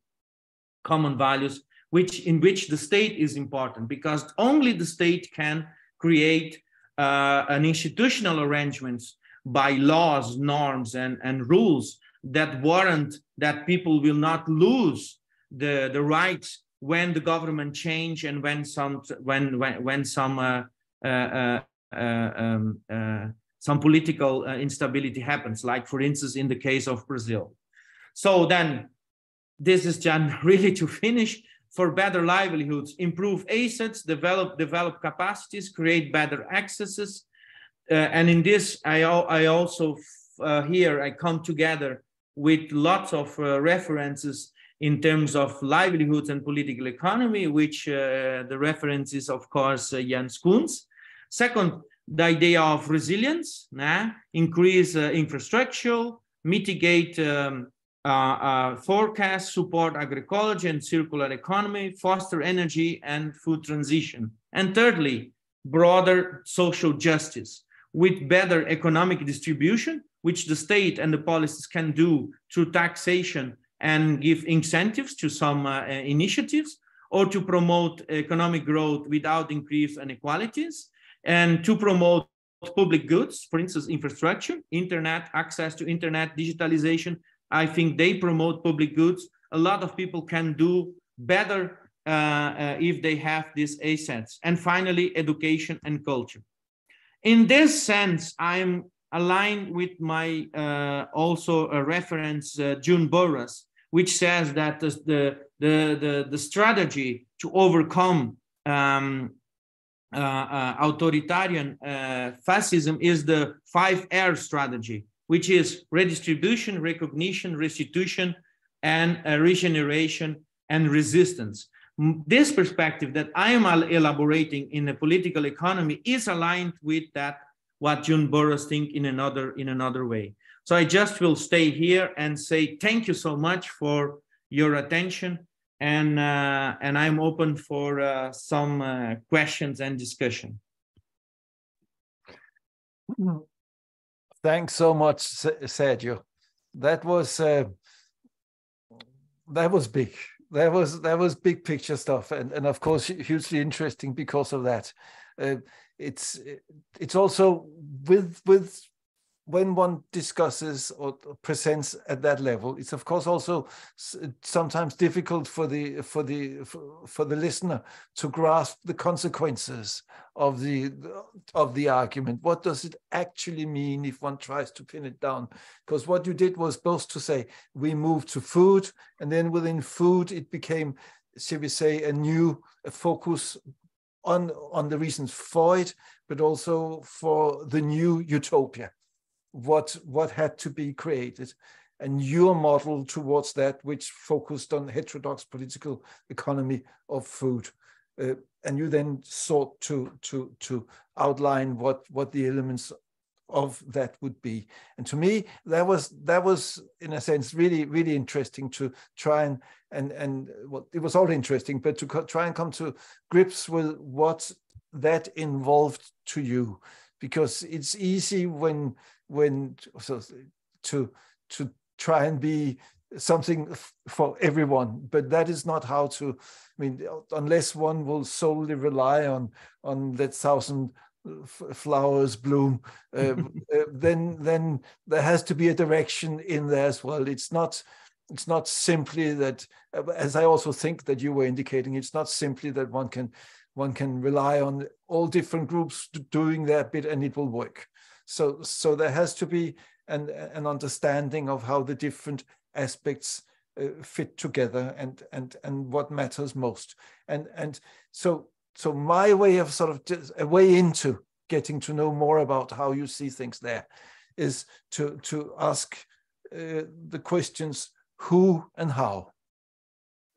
A: common values, which, in which the state is important because only the state can create uh, an institutional arrangements by laws, norms, and, and rules that warrant that people will not lose the the rights when the government change and when some when when when some uh, uh, uh, um, uh, some political uh, instability happens, like for instance in the case of Brazil. So then, this is just really to finish for better livelihoods, improve assets, develop develop capacities, create better accesses, and in this I I also here I come together with lots of references in terms of livelihoods and political economy, which uh, the reference is, of course, uh, Ian Scoones. Second, the idea of resilience, nah? increase uh, infrastructure, mitigate um, uh, uh, forecast, support agroecology and circular economy, foster energy and food transition. And thirdly, broader social justice with better economic distribution, which the state and the policies can do through taxation and give incentives to some uh, initiatives, or to promote economic growth without increased inequalities, and to promote public goods, for instance, infrastructure, internet, access to internet, digitalization, I think they promote public goods. A lot of people can do better uh, uh, if they have these assets. And finally, education and culture. In this sense, I'm aligned with my uh, also a reference, uh, Jun Borras, which says that the, the, the, the strategy to overcome um, uh, uh, authoritarian fascism is the five R strategy which is redistribution, recognition, restitution, and uh, regeneration and resistance. This perspective that I am elaborating in the political economy is aligned with that what Jun Borras think in another in another way. So I just will stay here and say thank you so much for your attention, and uh, and I'm open for uh, some uh, questions and discussion.
B: Thanks so much, Sergio. That was uh, that was big. That was that was big picture stuff, and and of course hugely interesting because of that. Uh, it's it's also with with when one discusses or presents at that level, it's of course also sometimes difficult for the for the for, for the listener to grasp the consequences of the of the argument. What does it actually mean if one tries to pin it down? Because what you did was both to say we moved to food, and then within food it became, shall we say, a new focus on on the reasons for it, but also for the new utopia what what had to be created. And your model towards that which focused on heterodox political economy of food. Uh, and you then sought to to to outline what what the elements of that would be. And to me that was that was in a sense really really interesting to try and and and well, it was all interesting but to try and come to grips with what that involved to you. Because it's easy when when so to to try and be something for everyone. But that is not how to i mean unless one will solely rely on on that thousand flowers bloom uh, uh, then then there has to be a direction in there as well. It's not it's not simply that as i also think that you were indicating it's not simply that one can one can rely on all different groups doing their bit and it will work so, so there has to be an, an understanding of how the different aspects uh, fit together and, and, and what matters most. And, and so, so my way of sort of a way into getting to know more about how you see things there is to, to ask uh, the questions who and how.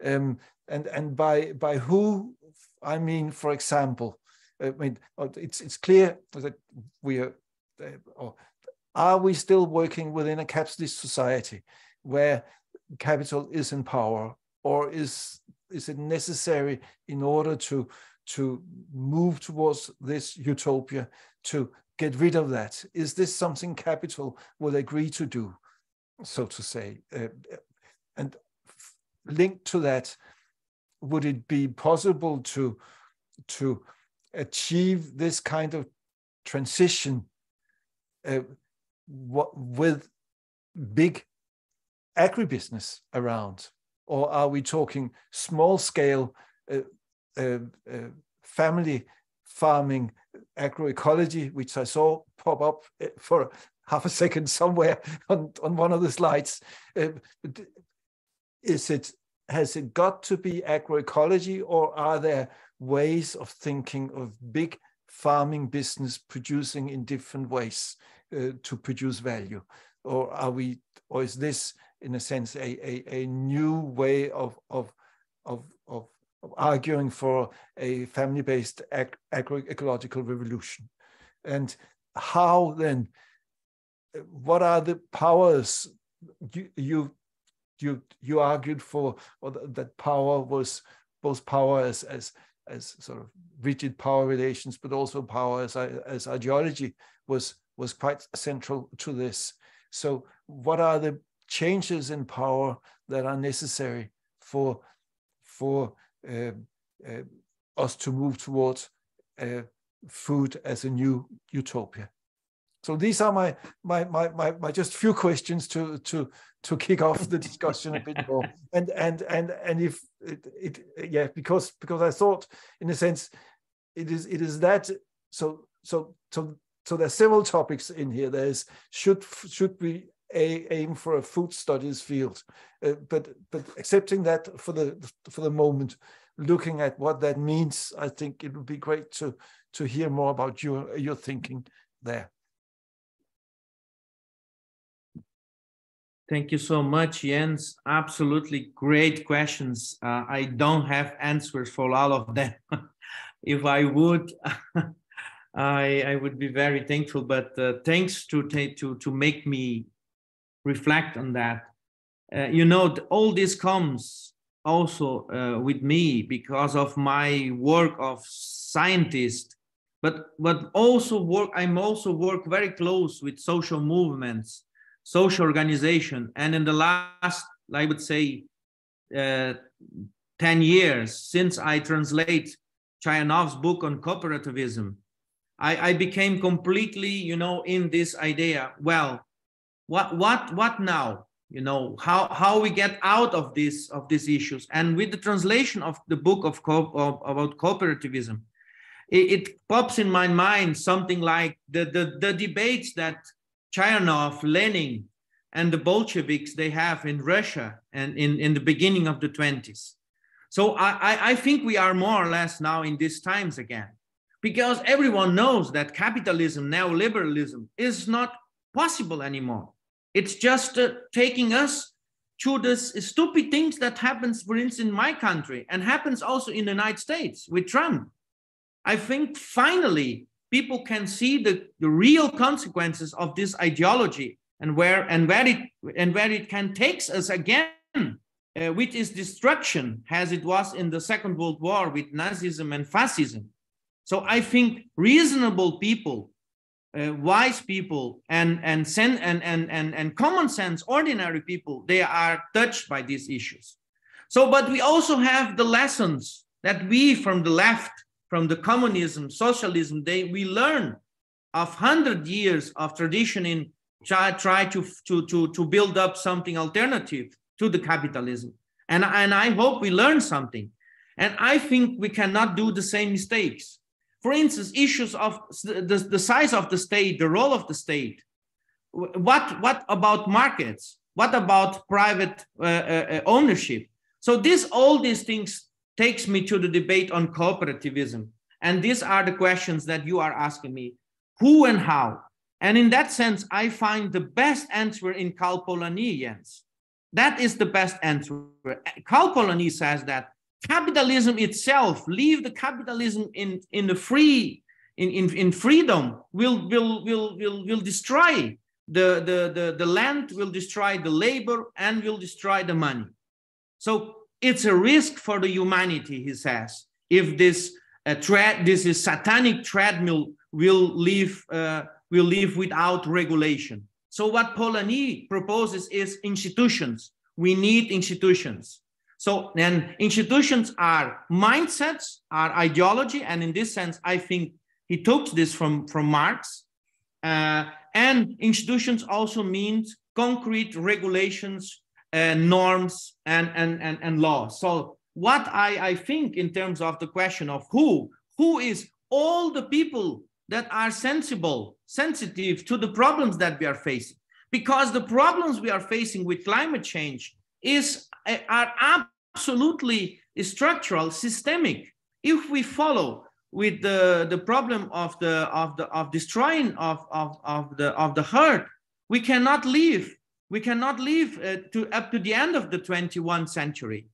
B: Um, and and by by who I mean, for example, I mean it's it's clear that we are or are we still working within a capitalist society where capital is in power? Or is is it necessary in order to to move towards this utopia to get rid of that? Is this something capital will agree to do so to say? Uh, and linked to that would it be possible to to achieve this kind of transition uh, what, with big agribusiness around? Or are we talking small scale uh, uh, uh, family farming agroecology, which I saw pop up uh, for half a second somewhere on, on one of the slides? Uh, is it has it got to be agroecology or are there ways of thinking of big farming business producing in different ways uh, to produce value? Or are we or is this in a sense a, a, a new way of, of of of arguing for a family-based ag agroecological revolution? And how then what are the powers you, you you you argued for or that power was both power as as as sort of rigid power relations, but also power as as ideology was was quite central to this. So, what are the changes in power that are necessary for for uh, uh, us to move towards uh, food as a new utopia? So these are my my my my, my just few questions to to to kick off the discussion a bit more. And and and and if it, it yeah because because I thought in a sense it is it is that so so so so there's several topics in here. There's should should we a, aim for a food studies field, uh, but but accepting that for the for the moment, looking at what that means, I think it would be great to to hear more about your your thinking there.
A: Thank you so much, Jens. Absolutely great questions. Uh, I don't have answers for all of them. if I would, I, I would be very thankful. But uh, thanks to, to, to make me reflect on that. Uh, you know, all this comes also uh, with me because of my work of scientist, but but also work. I'm also work very close with social movements social organization. And in the last, I would say, uh, 10 years since I translate Chayanov's book on cooperativism, I, I became completely, you know, in this idea. Well, what, what, what now? You know how how we get out of this of these issues, and with the translation of the book of, co- of about cooperativism, it, it pops in my mind something like the the, the debates that Chayanov, Lenin, and the Bolsheviks they have in Russia and in, in the beginning of the 20s. So I, I think we are more or less now in these times again, because everyone knows that capitalism, neoliberalism is not possible anymore. It's just uh, taking us to the stupid things that happens, for instance, in my country and happens also in the United States with Trump. I think finally people can see the, the real consequences of this ideology and where and where it and where it can takes us again uh, with its destruction as it was in the second world war with nazism and fascism. So i think reasonable people uh, wise people and and, sen- and and and and common sense ordinary people they are touched by these issues. So but we also have the lessons that we from the left from the communism, socialism, they, we learn of 100 years of tradition in try, try to, to, to, to build up something alternative to the capitalism. And, and I hope we learn something. And I think we cannot do the same mistakes. For instance, issues of the, the size of the state, the role of the state. What, what about markets? What about private uh, uh, ownership? So this, all these things takes me to the debate on cooperativism. And these are the questions that you are asking me who and how? And in that sense, I find the best answer in Karl Polanyi. That is the best answer. Karl Polanyi says that capitalism itself, leave the capitalism in, in the free, in, in, in freedom, will, will, will, will, will destroy the, the, the, the land, will destroy the labor, and will destroy the money. So it's a risk for the humanity, he says, if this uh, this is satanic treadmill will live uh, will live without regulation. So what Polanyi proposes is institutions. We need institutions. So then institutions are mindsets, are ideology, and in this sense, I think he took this from from Marx. Uh, and institutions also means concrete regulations uh, norms and, and, and, and laws. So what I, I think in terms of the question of who, who is all the people that are sensible, sensitive to the problems that we are facing. Because the problems we are facing with climate change is uh, are absolutely structural, systemic. If we follow with the, the problem of the of the of destroying of, of, of the of the herd, we cannot live we cannot live uh, to up to the end of the 21st century.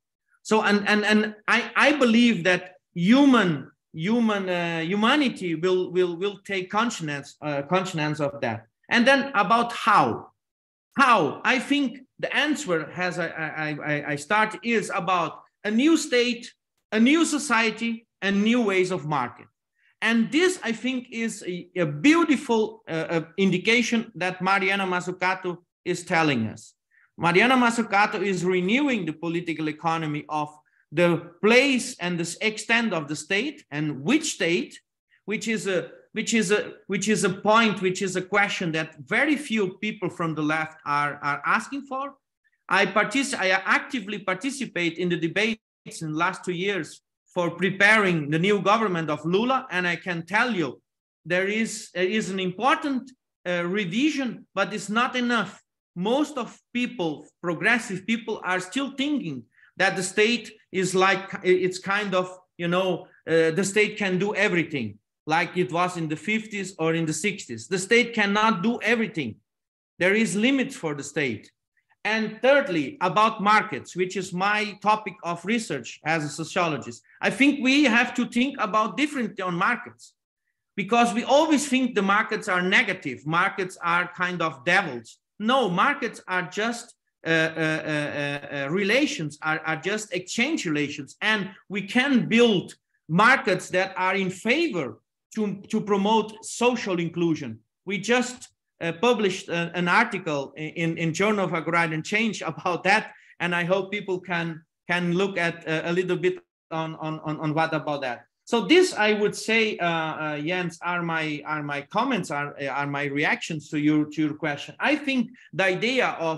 A: So and and and i i believe that human human uh, humanity will will will take consciousness uh, consciousness of that. And then about how. How? I think the answer has I, I, I start is about a new state, a new society, and new ways of market. And this, I think, is a, a beautiful uh, uh, indication that Mariana Mazzucato is telling us. Mariana Mazzucato is renewing the political economy of the place and the extent of the state and which state, which is a which is a which is a point, which is a question that very few people from the left are, are asking for. I partic- I actively participate in the debates in the last two years for preparing the new government of Lula, and I can tell you there is is an important uh, revision, but it's not enough. Most of people, progressive people, are still thinking that the state is like it's kind of you know uh, the state can do everything like it was in the 50s or in the 60s the state cannot do everything. There is limits for the state. And thirdly about markets which is my topic of research as a sociologist. I think we have to think about differently on markets because we always think the markets are negative. Markets are kind of devils no markets are just uh, uh, uh, relations are, are just exchange relations. And we can build markets that are in favor to, to promote social inclusion. We just uh, published a, an article in, in journal of agrarian change about that. And i hope people can can look at uh, a little bit on on on what about that so this i would say uh, jens are my are my comments are are my reactions to your to your question. I think the idea of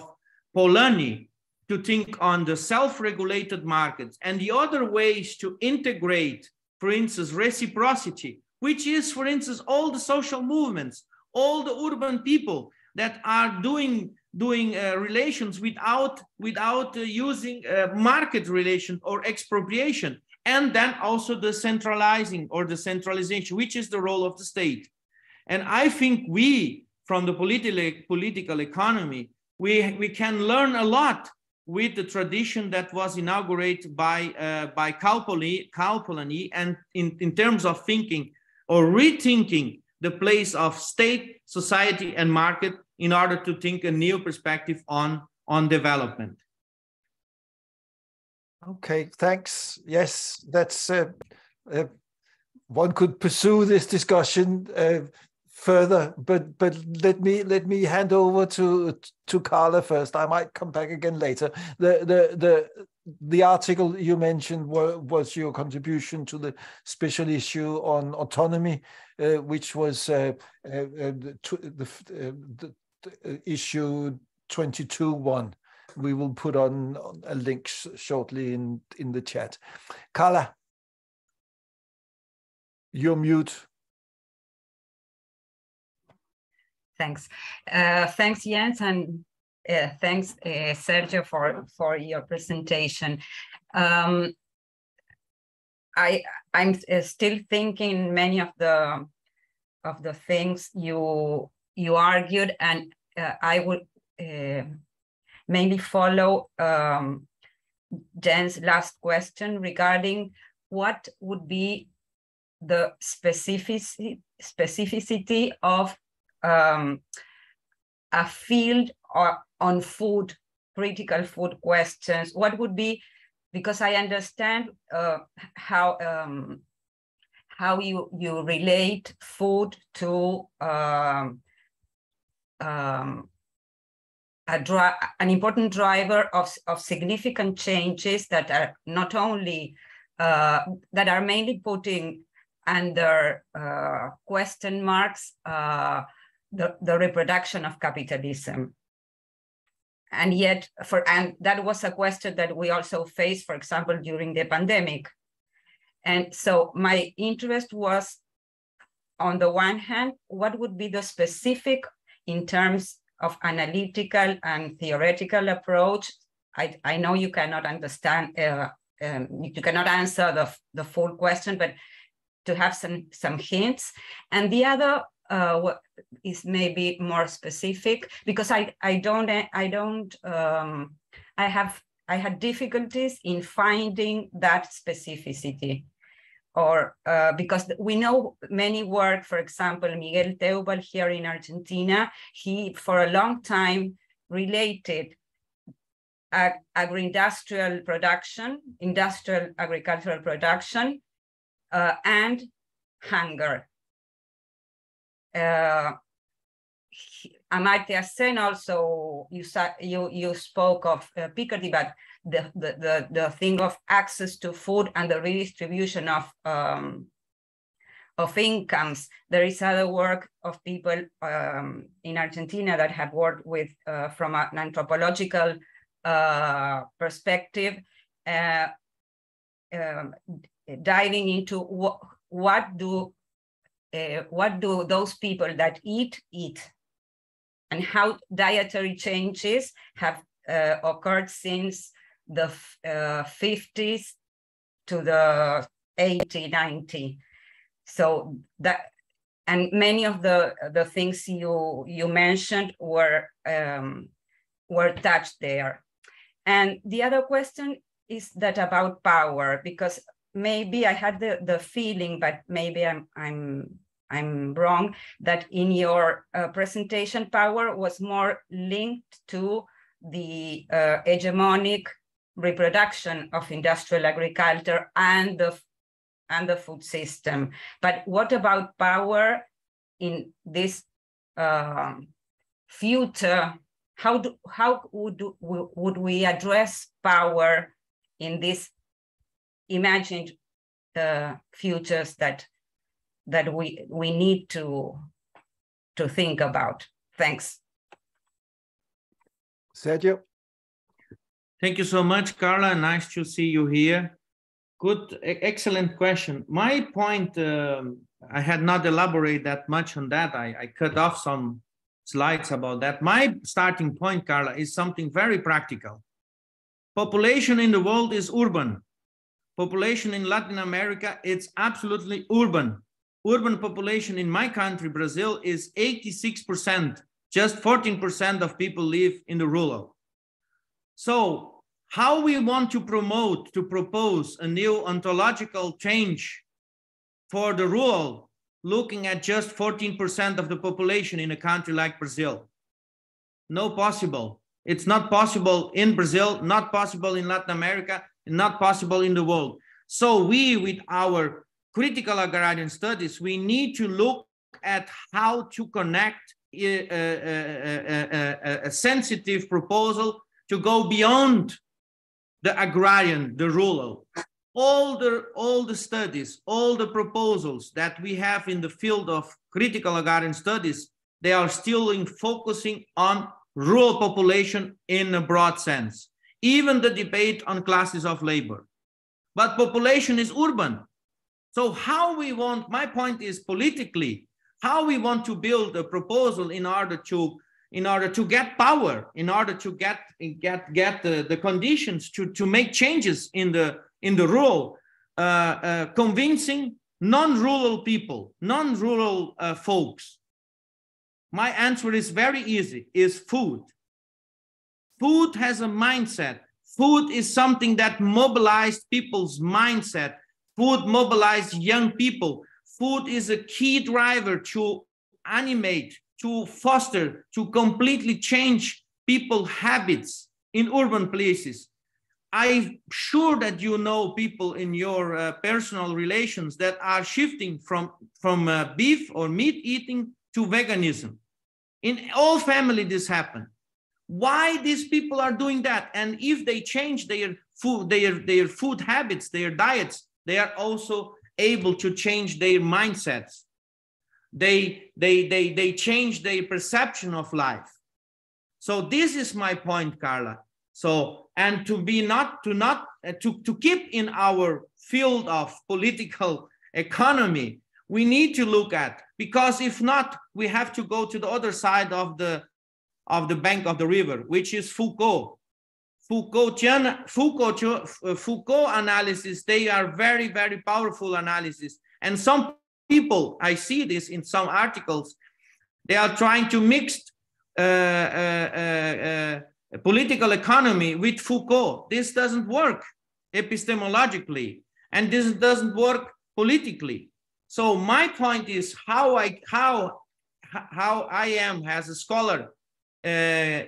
A: Polanyi to think on the self-regulated markets and the other ways to integrate, for instance, reciprocity, which is, for instance, all the social movements, all the urban people that are doing doing uh, relations without without uh, using uh, market relation or expropriation and then also the centralizing or the centralization which is the role of the state and i think we from the political political economy we, we can learn a lot with the tradition that was inaugurated by, uh, by Karl Polanyi, and in, in terms of thinking or rethinking the place of state, society, and market in order to think a new perspective on, on development.
B: Okay, thanks. Yes, that's uh, uh, one could pursue this discussion uh, further, but but let me let me hand over to to Carla first. I might come back again later. The the the the article you mentioned were, was your contribution to the special issue on autonomy, uh, which was uh, uh, the, the, the, issue 22 one. We will put on a link shortly in, in the chat. Carla, you're mute.
C: Thanks. Uh, thanks, Jens, and uh, thanks, uh, Sergio, for, for your presentation. Um, I, I'm uh, still thinking many of the of the things you you argued, and uh, I would uh, mainly follow um, Jen's last question regarding what would be the specificity specificity of um, a field or on food, critical food questions, what would be, because I understand uh, how um, how you you relate food to um, um, an important driver of, of significant changes that are not only uh, that are mainly putting under uh, question marks uh, the, the reproduction of capitalism. And yet, for and that was a question that we also faced, for example, during the pandemic. And so my interest was, on the one hand, what would be the specific in terms of analytical and theoretical approach? I, I know you cannot understand, uh, um, you cannot answer the, the full question, but to have some, some hints. And the other uh, is maybe more specific because I, I don't, I don't, um, I have, I had difficulties in finding that specificity or uh, because we know many work, for example, Miguel Teubal here in Argentina, he for a long time related ag agri-industrial production, industrial agricultural production, uh, and hunger. Uh, Amartya Sen also, you, you, you spoke of uh, Piketty, but the, the, the, the thing of access to food and the redistribution of um, of incomes. There is other work of people um, in Argentina that have worked with uh, from an anthropological uh, perspective, uh, um, diving into what, what do uh, what do those people that eat eat, and how dietary changes have uh, occurred since the 50s uh, to the 80, 90 so that and many of the the things you you mentioned were um, were touched there. And the other question is that about power because maybe i had the the feeling but maybe i'm i'm i'm wrong that in your uh, presentation power was more linked to the uh, hegemonic reproduction of industrial agriculture and the and the food system. But what about power in this uh, future? How do, how would would we address power in these imagined uh, futures that that we we need to to think about? Thanks.
B: Sergio.
A: Thank you so much, Carla. Nice to see you here. Good, excellent question. My point, um, I had not elaborated that much on that. I, I cut off some slides about that. My starting point, Carla, is something very practical. Population in the world is urban. Population in Latin America, it's absolutely urban. Urban population in my country, Brazil, is 86%. Just 14% of people live in the rural. So how we want to promote, to propose a new ontological change for the rural, looking at just 14% of the population in a country like Brazil. No possible. It's not possible in Brazil, not possible in Latin America, not possible in the world. So we, with our critical agrarian studies, we need to look at how to connect a, a, a, a sensitive proposal to go beyond the agrarian, the rural, all the, all the studies, all the proposals that we have in the field of critical agrarian studies, they are still in focusing on rural population in a broad sense, even the debate on classes of labor. But population is urban. So how we want, my point is politically, how we want to build a proposal in order to in order to get power, in order to get get get the, the conditions to to make changes in the in the rural, uh, uh, convincing non-rural people, non-rural uh, folks. My answer is very easy: is food. Food has a mindset. Food is something that mobilized people's mindset. Food mobilized young people. Food is a key driver to animate to foster, to completely change people habits in urban places. I'm sure that you know people in your uh, personal relations that are shifting from, from uh, beef or meat eating to veganism. In all family, this happen. Why these people are doing that? And if they change their food, their, their food habits, their diets, they are also able to change their mindsets they they they they change their perception of life. So this is my point carla. So and to be not to not uh, to to keep in our field of political economy we need to look at because if not we have to go to the other side of the of the bank of the river which is foucault. Foucaultian, Foucault, Foucault analysis, they are very, very powerful analysis. And some people, I see this in some articles, they are trying to mix uh, uh, uh, uh, political economy with Foucault. This doesn't work epistemologically, and this doesn't work politically. So my point is how I how how I am as a scholar uh,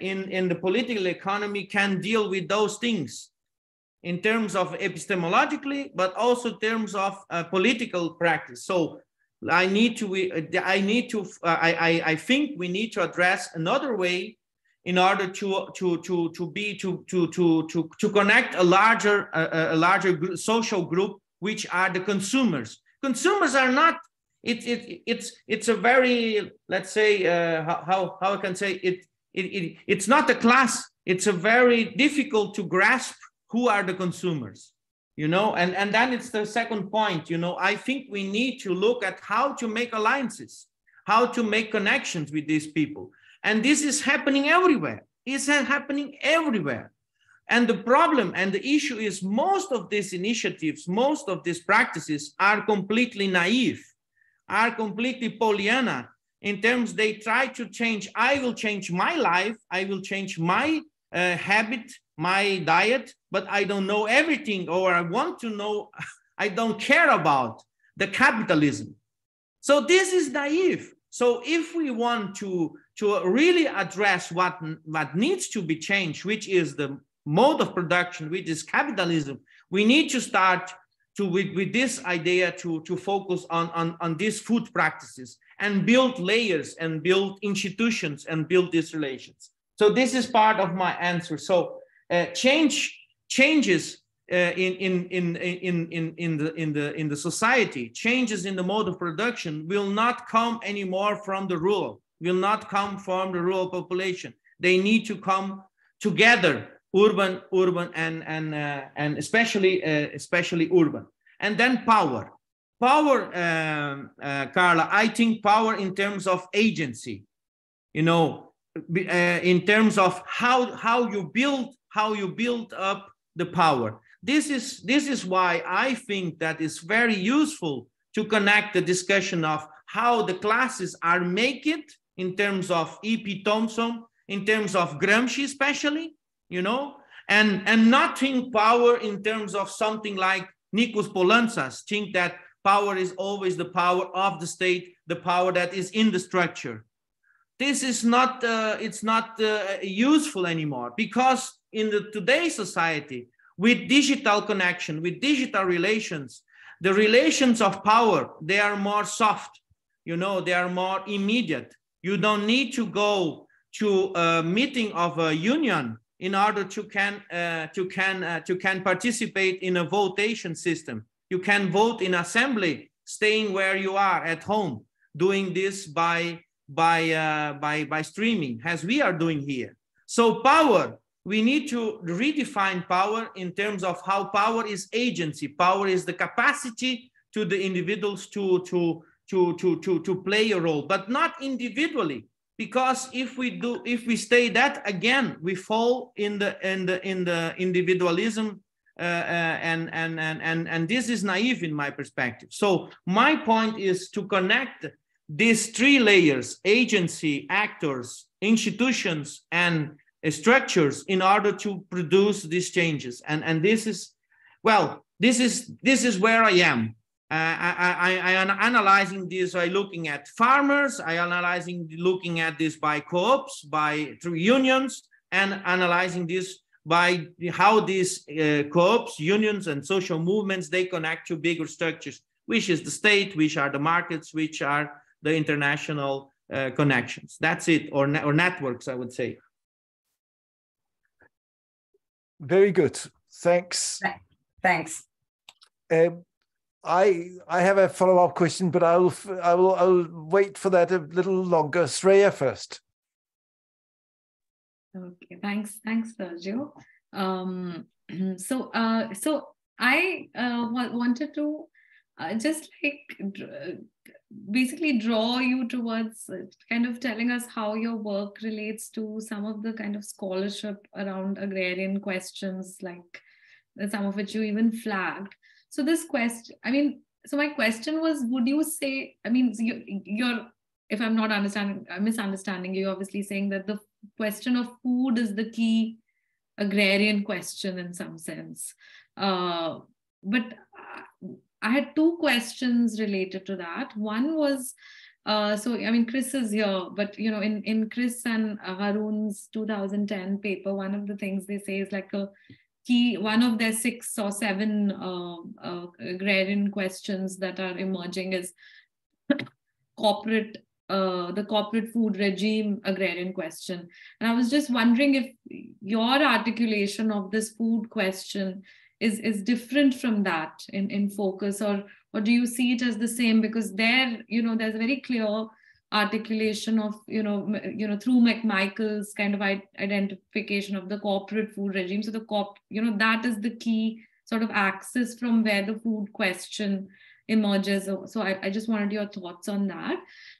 A: in, in the political economy can deal with those things in terms of epistemologically, but also terms of uh, political practice. So I need to, I need to, uh, I, I, I think we need to address another way in order to to to to be to to to to to connect a larger a, a larger social group which are the consumers. Consumers are not it, it it's it's a very let's say uh, how how i can say it, it it it's not a class. It's a very difficult to grasp who are the consumers you know and and then it's the second point you know i think we need to look at how to make alliances how to make connections with these people and this is happening everywhere. It's happening everywhere. And the problem and the issue is most of these initiatives, most of these practices are completely naive, are completely Pollyanna in terms they try to change. I will change my life. I will change my uh, habit, my diet, but I don't know everything or I want to know, I don't care about the capitalism. So this is naive. So if we want to to really address what, what needs to be changed, which is the mode of production, which is capitalism, we need to start to with, with this idea to, to focus on, on, on these food practices and build layers and build institutions and build these relations. So this is part of my answer. So uh, change changes uh, in, in, in, in, in, in, the, in, the, in the society, changes in the mode of production will not come anymore from the rural will not come from the rural population. They need to come together, urban, urban, and and uh, and especially uh, especially urban. And then power, power, um, uh, Carla. I think power in terms of agency. You know, uh, in terms of how how you build how you build up the power. This is this is why I think that it's very useful to connect the discussion of how the classes are make it in terms of E.P. Thompson, in terms of Gramsci especially, you know, and, and not think power in terms of something like Nikos Poulantzas, think that power is always the power of the state, the power that is in the structure. This is not, uh, it's not uh, useful anymore because in the today's society, with digital connection, with digital relations, the relations of power, they are more soft, you know, they are more immediate. You don't need to go to a meeting of a union in order to can uh, to can uh, to can participate in a votation system. You can vote in assembly, staying where you are at home, doing this by by uh, by by streaming, as we are doing here. So power, we need to redefine power in terms of how power is agency. Power is the capacity to the individuals to to to, to, to, to play a role, but not individually. Because if we do, if we stay that again, we fall in the in the in the individualism, uh, uh, and and and and and this is naive in my perspective. So my point is to connect these three layers: agency, actors, institutions, and structures, in order to produce these changes. And and this is, well, this is this is where I am. Uh, I, I, I, am analyzing this by looking at farmers, I analyzing looking at this by co-ops, by through unions, and analyzing this by how these uh, co-ops, unions, and social movements they connect to bigger structures, which is the state, which are the markets, which are the international uh, connections. That's it, or, ne or networks, I would say.
B: Very good. Thanks.
C: Thanks.
B: Um, I I have a follow up question, but I'll I will I'll wait for that a little longer. Shreya first.
D: Okay, thanks, thanks, Sergio. Um, so uh, so I uh, wanted to uh, just like basically draw you towards uh, kind of telling us how your work relates to some of the kind of scholarship around agrarian questions, like some of which you even flagged. So this question, I mean, so my question was, would you say, I mean, you, you're, if I'm not understanding, I'm misunderstanding you, obviously saying that the question of food is the key agrarian question in some sense. Uh, but I had two questions related to that. One was, uh, so I mean, Chris is here, but you know, in in Chris and Haroon's 2010 paper, one of the things they say is like a key, one of their six or seven uh, uh, agrarian questions that are emerging is corporate, uh, the corporate food regime agrarian question. And I was just wondering if your articulation of this food question is is different from that in in focus? Or or do you see it as the same? Because there you know there's a very clear articulation of you know you know through mcmichael's kind of identification of the corporate food regime. So the corp you know that is the key sort of axis from where the food question emerges. So i, I just wanted your thoughts on that.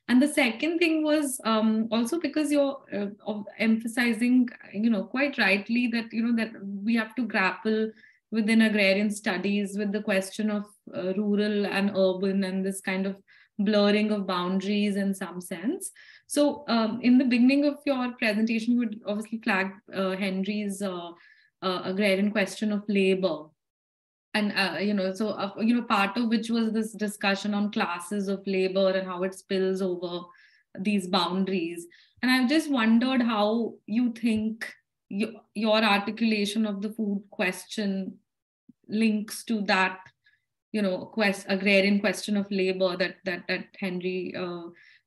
D: And the second thing was um, also because you're uh, emphasizing you know quite rightly that you know that we have to grapple within agrarian studies with the question of uh, rural and urban and this kind of blurring of boundaries in some sense. So um, in the beginning of your presentation, you would obviously flag uh, Henry's uh, uh agrarian question of labor. And, uh, you know, so, uh, you know, part of which was this discussion on classes of labor and how it spills over these boundaries. And I've just wondered how you think your, your articulation of the food question links to that you know quest agrarian question of labor that that that henry uh,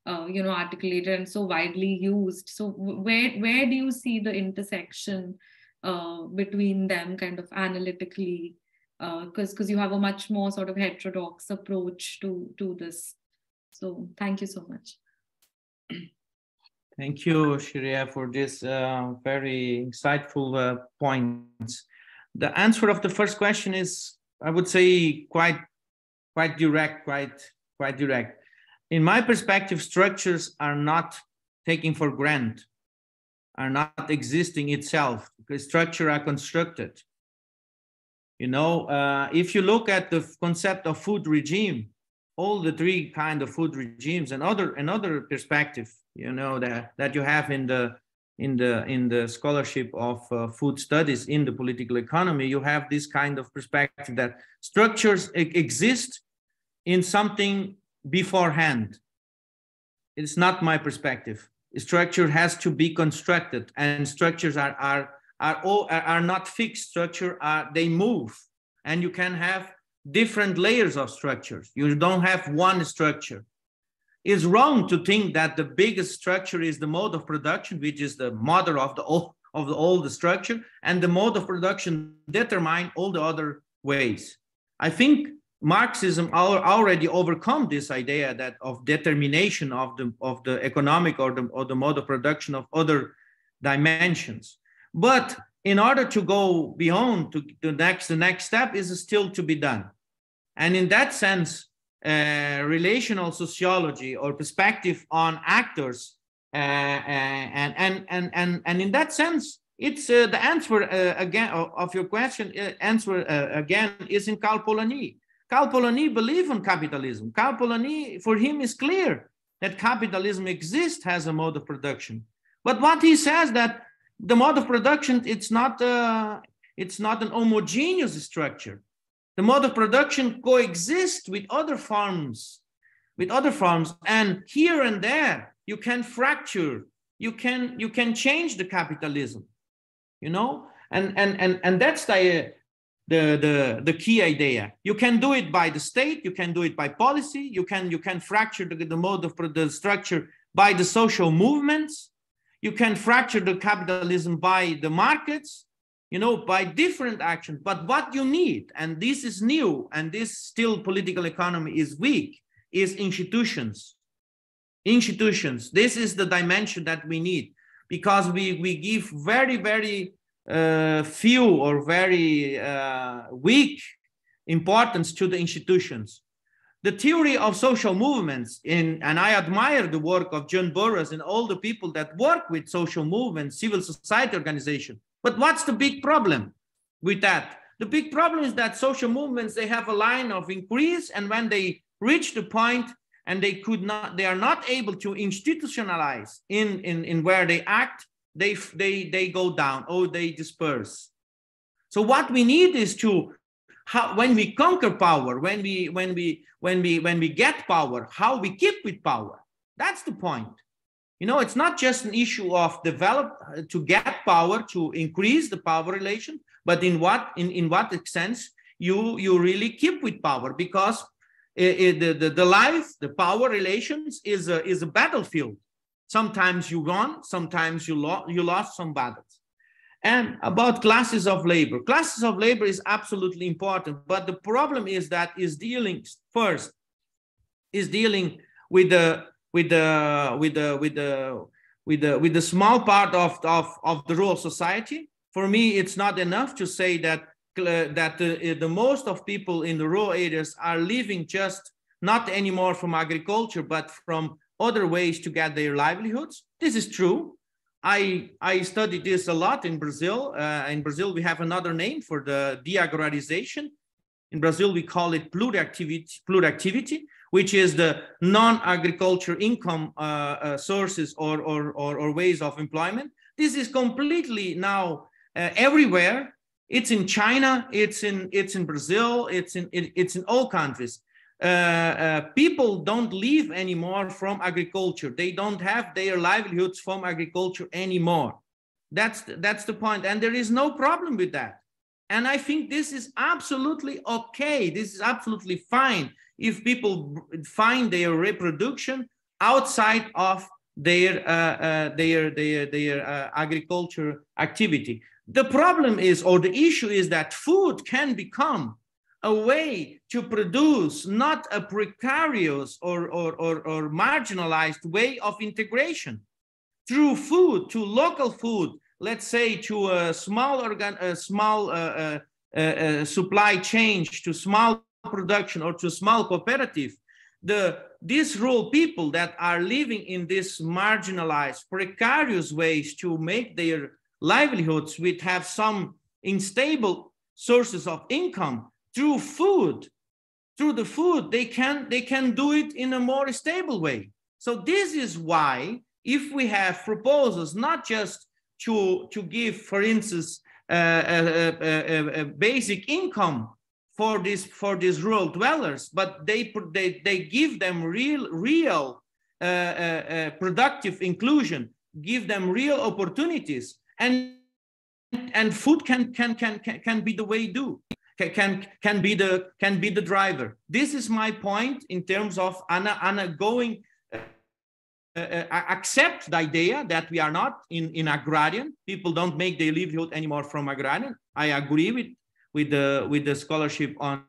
D: uh, you know articulated and so widely used. So where where do you see the intersection uh, between them kind of analytically because uh, because you have a much more sort of heterodox approach to to this. So thank you so much
A: Thank you, Shreya, for this uh, very insightful uh, points. The answer of the first question is, I would say, quite, quite direct, quite, quite direct. In my perspective, structures are not taken for granted, are not existing itself, because structure are constructed. You know, uh, if you look at the concept of food regime, all the three kind of food regimes, and other another perspective you know that that you have in the in the in the scholarship of uh, food studies in the political economy you have this kind of perspective that structures exist in something beforehand. It's not my perspective. Structure has to be constructed and structures are are are all are not fixed. Structure are they move and you can have different layers of structures. You don't have one structure it's wrong to think that the biggest structure is the mode of production, which is the mother of the all of the all the structure, and the mode of production determine all the other ways. I think Marxism already overcome this idea that of determination of the of the economic or the or the mode of production of other dimensions. But in order to go beyond to the next the next step is still to be done. And in that sense, uh, relational sociology or perspective on actors. Uh, uh, and, and, and, and, and in that sense, it's uh, the answer uh, again of your question, answer again is in Karl Polanyi. Karl Polanyi believe in capitalism. Karl Polanyi, for him, is clear that capitalism exists as a mode of production. But what he says that the mode of production, it's not, uh, it's not an homogeneous structure the mode of production coexists with other forms with other forms and here and there you can fracture you can you can change the capitalism you know? And and and, and that's the the, the the key idea. You can do it by the state you can do it by policy you can you can fracture the, the mode of the structure by the social movements you can fracture the capitalism by the markets you know, by different actions. But what you need, and this is new, and this still political economy is weak, is institutions. Institutions. This is the dimension that we need because we, we give very, very uh, few or very uh, weak importance to the institutions. The theory of social movements, in, and I admire the work of Jun Borras and all the people that work with social movements, civil society organization. But what's the big problem with that? The big problem is that social movements, they have a line of increase and when they reach the point and they could not, they are not able to institutionalize in, in, in where they act, they, they, they go down or they disperse. So what we need is to, how, when we conquer power, when we, when we, when we, when we get power, how we keep with power. That's the point. You know, it's not just an issue of develop uh, to get power to increase the power relation, but in what in, in what sense you you really keep with power because it, it, the, the, the life, the power relations is a, is a battlefield. Sometimes you won, sometimes you, lo- you lost some battles. And about classes of labor. Classes of labor is absolutely important, but the problem is that is dealing first, is dealing with the with the with the with the with the with the small part of, of, of the rural society. For me, it's not enough to say that that the, the most of people in the rural areas are living just not anymore from agriculture, but from other ways to get their livelihoods. This is true. I, I studied this a lot in Brazil. Uh, in Brazil, we have another name for the de-agrarización. In Brazil, we call it pluriactivity, pluriactivity which is the non-agriculture income uh, uh, sources or, or, or, or, ways of employment. This is completely now uh, everywhere it's in China, it's in it's in Brazil, it's in it, it's in all countries. Uh, uh, people don't live anymore from agriculture. They don't have their livelihoods from agriculture anymore. That's the, that's the point, and there is no problem with that. And I think this is absolutely okay. This is absolutely fine if people find their reproduction outside of their uh, uh, their their their uh, agriculture activity. The problem is, or the issue is that food can become a way to produce not a precarious or, or, or, or marginalized way of integration through food to local food, let's say to a small organ, a small uh, uh, uh, supply chain, to small production or to small cooperative, the these rural people that are living in this marginalized, precarious ways to make their livelihoods which have some unstable sources of income through food through the food they can they can do it in a more stable way. So this is why if we have proposals not just to to give for instance uh, a, a, a, basic income for this for these rural dwellers but they they, they give them real real uh, uh, uh productive inclusion give them real opportunities and and food can can can can, can be the way do can can be the can be the driver. This is my point in terms of anna anna going uh, uh, uh, accept the idea that we are not in in agrarian. People don't make their livelihood anymore from agrarian. I agree with with the with the scholarship on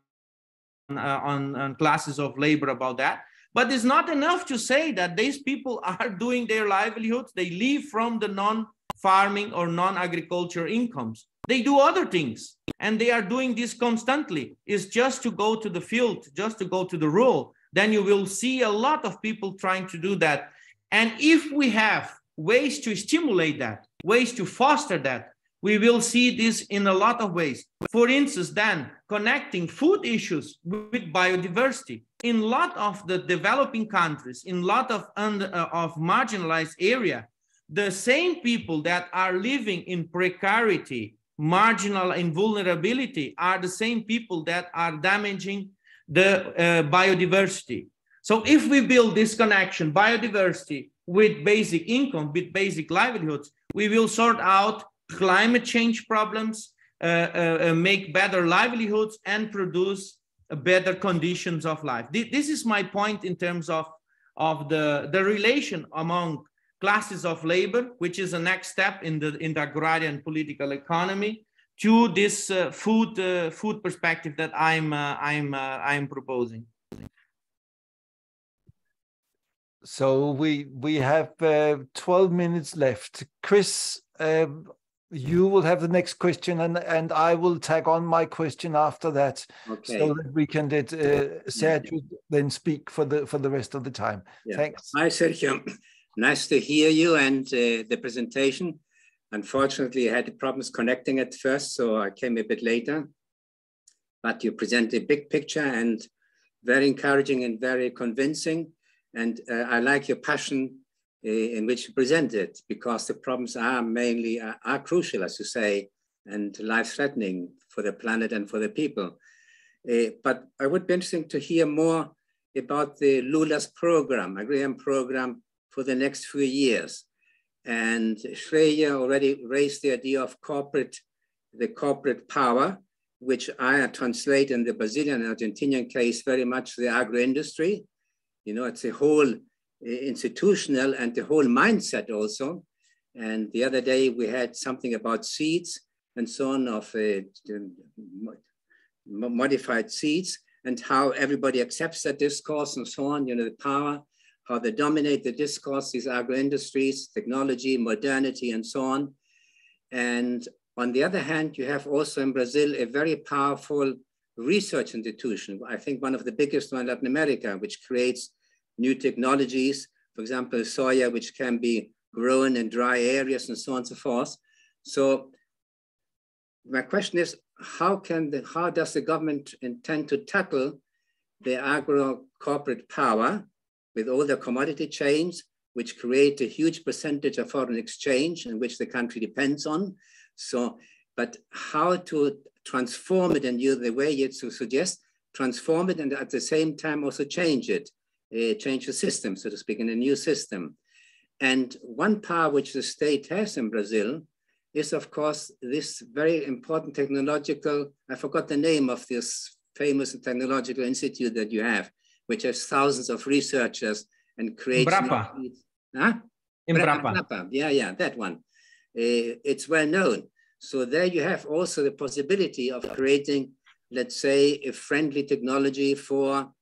A: uh, on, on classes of labor about that but it's not enough to say that these people are doing their livelihoods they live from the non farming or non-agriculture incomes. They do other things and they are doing this constantly. Is just to go to the field, just to go to the rural. Then you will see a lot of people trying to do that. And if we have ways to stimulate that, ways to foster that, we will see this in a lot of ways. For instance, then connecting food issues with biodiversity. In a lot of the developing countries, in a lot of, under, uh, of marginalized area, the same people that are living in precarity, marginal and vulnerability are the same people that are damaging the uh, biodiversity. So if we build this connection, biodiversity with basic income, with basic livelihoods, we will sort out climate change problems, uh, uh, uh make better livelihoods and produce better conditions of life. This is my point in terms of, of the, the relation among classes of labor, which is the next step in the, in the agrarian political economy, to this uh, food, uh, food perspective that I'm, uh, I'm, I'm proposing.
B: So we, we have uh, 12 minutes left. Chris, um, you will have the next question and, and I will tag on my question after that okay. so that we can let uh, Sergio then speak for the, for the rest of the time. Yeah. Thanks.
E: Hi, Sergio. Nice to hear you and uh, the presentation. Unfortunately, I had problems connecting at first, so I came a bit later. But you present a big picture and very encouraging and very convincing. And uh, I like your passion in which you present it because the problems are mainly are, are crucial, as you say, and life-threatening for the planet and for the people. Uh, but I would be interesting to hear more about the Lula's program, agrarian program for the next few years. And Shreya already raised the idea of corporate, the corporate power, which I translate in the Brazilian and Argentinian case very much the agro industry. You know, it's a whole institutional and the whole mindset also. And the other day we had something about seeds and so on of uh, modified seeds and how everybody accepts that discourse and so on, you know, the power, how they dominate the discourse, these agro industries, technology, modernity, and so on. And on the other hand, you have also in Brazil a very powerful research institution. I think one of the biggest one in Latin America, which creates new technologies, for example, soya, which can be grown in dry areas and so on and so forth. So my question is, how can the, how does the government intend to tackle the agro corporate power with all the commodity chains, which create a huge percentage of foreign exchange in which the country depends on. So, but how to transform it and the way you suggest, transform it and at the same time also change it, uh, change the system, so to speak, in a new system. And one power which the state has in Brazil is of course this very important technological, I forgot the name of this famous technological institute that you have, which has thousands of researchers and creates-
A: Embrapa.
E: Huh?
A: Embrapa.
E: Yeah, yeah, that one. Uh, it's well known. So there you have also the possibility of creating, let's say, a friendly technology for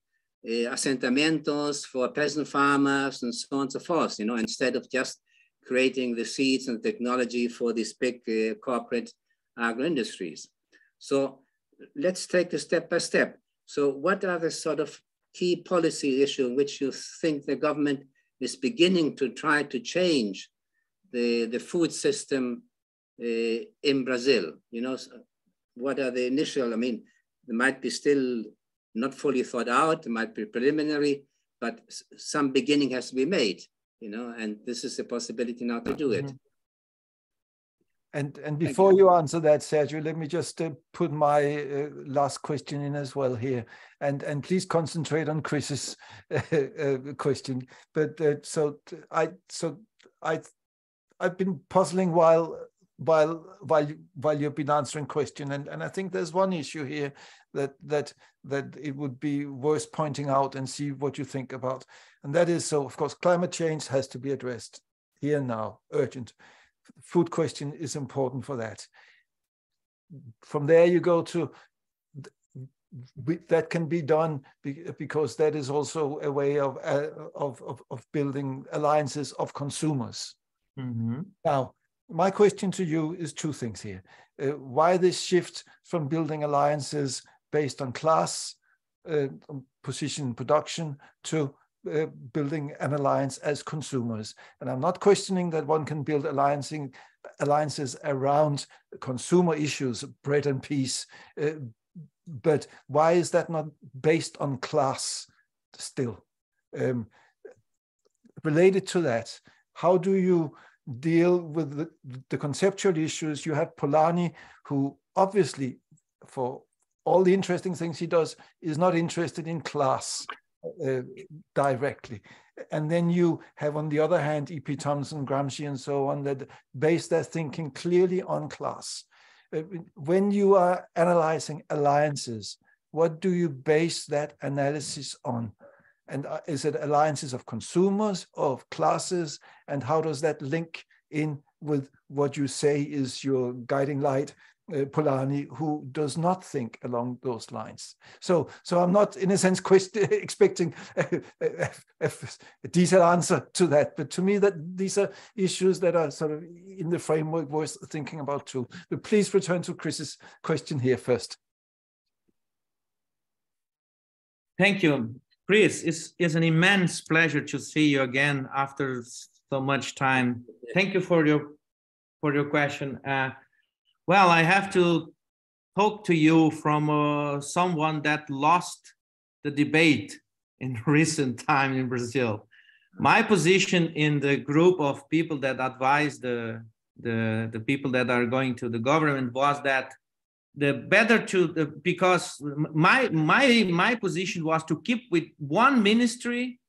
E: asentamientos, for peasant farmers, and so on and so forth, you know, instead of just creating the seeds and technology for these big uh, corporate agro industries. So let's take it step by step. So what are the sort of key policy issues which you think the government is beginning to try to change the, the food system uh, in Brazil? You know, what are the initial, I mean, there might be still not fully thought out, it might be preliminary, but some beginning has to be made you know, and this is a possibility now to do it. Mm-hmm.
B: And and before you. you. answer that, Sergio, let me just uh, put my uh, last question in as well here, and and please concentrate on Chris's uh, question. But uh, so I so I I've been puzzling while while while while you've been answering question, and and I think there's one issue here that that that it would be worth pointing out and see what you think about. And that is so, of course, climate change has to be addressed here now, urgent. Food question is important for that. From there, you go to that can be done because that is also a way of uh, of, of, of building alliances of consumers. Mm-hmm. Now, my question to you is two things here: uh, why this shift from building alliances based on class, uh, position, production to uh, building an alliance as consumers. And I'm not questioning that one can build alliancing, alliances around consumer issues, bread and peace. Uh, but why is that not based on class still? Um, related to that, how do you deal with the, the conceptual issues? You have Polanyi, who obviously, for all the interesting things he does, is not interested in class uh, directly. And then you have, on the other hand, E.P. Thompson, Gramsci, and so on, that base their thinking clearly on class. Uh, when you are analyzing alliances, what do you base that analysis on? And uh, is it alliances of consumers, of classes, and how does that link in with what you say is your guiding light uh, Polanyi, who does not think along those lines. So, so I'm not, in a sense, expecting a, a, a, a, detailed answer to that. But to me, that these are issues that are sort of in the framework worth thinking about too. But please return to Chris's question here first.
A: Thank you, Chris. It's, it's an immense pleasure to see you again after so much time. Thank you for your for your question. Uh, well, I have to talk to you from uh, someone that lost the debate in recent time in Brazil. My position in the group of people that advise the, the, the people that are going to the government was that the better to the, because my my my position was to keep with one ministry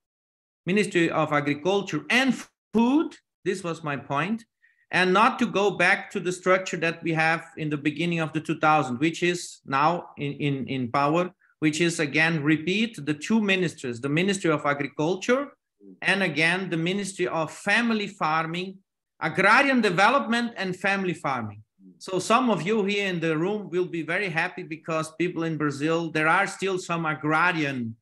A: ministry of agriculture and food. This was my point. And not to go back to the structure that we have in the beginning of the 2000 which is now in in, in power which is again repeat the two ministries the ministry of agriculture and again the ministry of family farming agrarian development and family farming so some of you here in the room will be very happy because people in Brazil, there are still some agrarian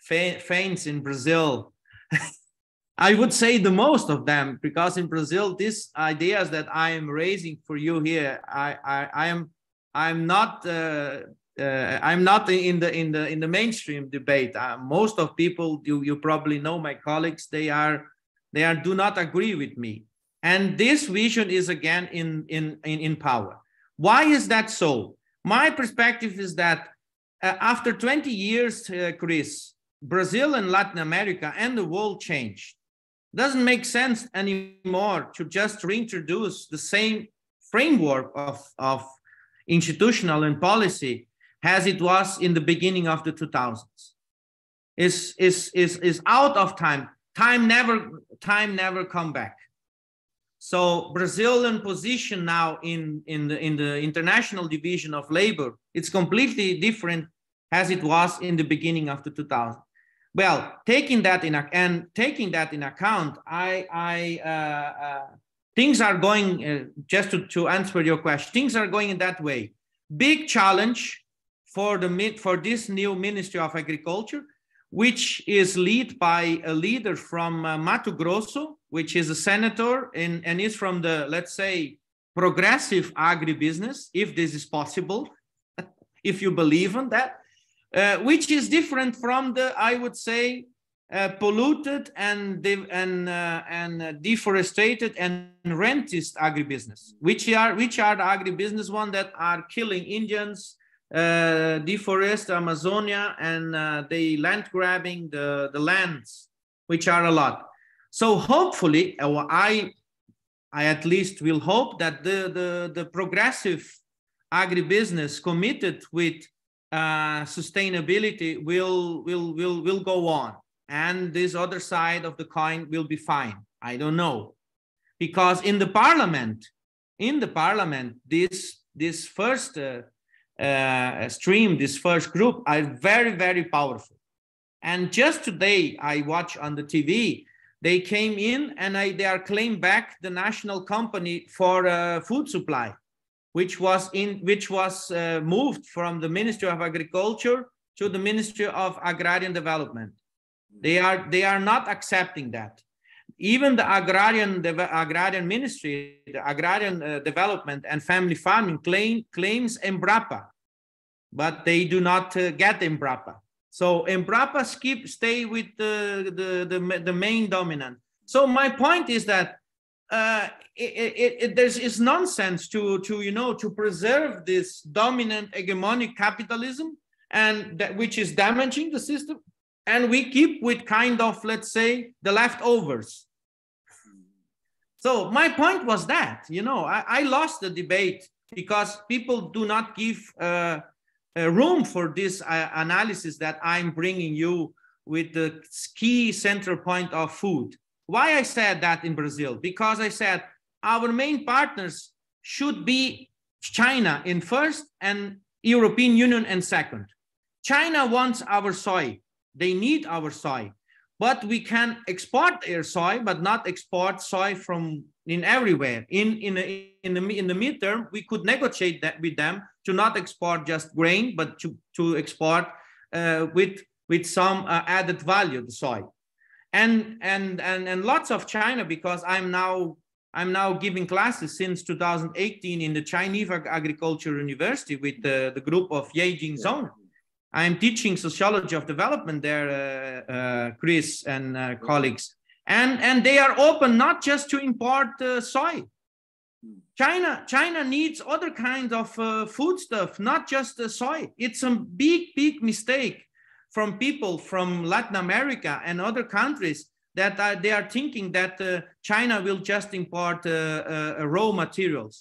A: faints in Brazil. I would say the most of them because in Brazil, these ideas that I am raising for you here, I, I, I am, I'm not, uh, uh, I'm not in the in the in the mainstream debate. Uh, most of people, you you probably know my colleagues, they are they are do not agree with me. And this vision is again in, in, in, in power. Why is that so? My perspective is that uh, after 20 years, uh, Chris, Brazil and Latin America and the world changed. Doesn't make sense anymore to just reintroduce the same framework of, of institutional and policy as it was in the beginning of the 2000s. Is, is, is, is out of time. Time never, time never come back. So Brazilian position now in, in, the, in the international division of labor, it's completely different as it was in the beginning of the 2000. Well, taking that in and taking that in account, I, I uh, uh, things are going uh, just to, to answer your question. Things are going in that way. Big challenge for the for this new Ministry of Agriculture which is led by a leader from uh, Mato Grosso, which is a senator and, and is from the, let's say, progressive agribusiness, if this is possible, if you believe in that, uh, which is different from the, I would say, uh, polluted and and uh, and deforested and rentist agribusiness, which are which are the agribusiness one that are killing Indians, uh, deforest Amazonia and uh, they land grabbing the, the lands, which are a lot. So hopefully, uh, I, I at least will hope that the, the, the progressive agribusiness committed with uh, sustainability will, will, will, will go on. And this other side of the coin will be fine. I don't know. Because in the parliament, in the parliament, this, this first uh, uh, stream, this first group, are very, very powerful. And just today, I watch on the TV, they came in and I, they are claimed back the national company for uh, food supply, which was in which was uh, moved from the Ministry of Agriculture to the Ministry of Agrarian Development. They are they are not accepting that. Even the agrarian the agrarian ministry, the agrarian uh, development and family farming claim claims Embrapa but they do not uh, get Embrapa. So Embrapa skip stay with the, the, the, the, main dominant. So my point is that uh, it, it, it, there's it's nonsense to, to, you know, to preserve this dominant hegemonic capitalism and that, which is damaging the system. And we keep with kind of, let's say, the leftovers. So my point was that, you know, I, I lost the debate because people do not give uh, uh, room for this uh, analysis that I'm bringing you with the key central point of food. Why I said that in Brazil? Because I said our main partners should be China in first and European Union in second. China wants our soy. They need our soy. But we can export their soy, but not export soy from in everywhere. In, in, in, the, in the midterm, we could negotiate that with them to not export just grain, but to, to export uh, with, with some uh, added value, the soy. And, and, and, and lots of China, because I'm now, I'm now giving classes since 2018 in the Chinese Agriculture University with the, the group of Ye Jingzhong. I'm teaching sociology of development there, uh, uh Chris and uh, colleagues. And, and they are open not just to import uh, soy, China, China needs other kinds of uh, food stuff, not just soy. It's a big, big mistake from people from Latin America and other countries that are, they are thinking that uh, China will just import uh, uh raw materials.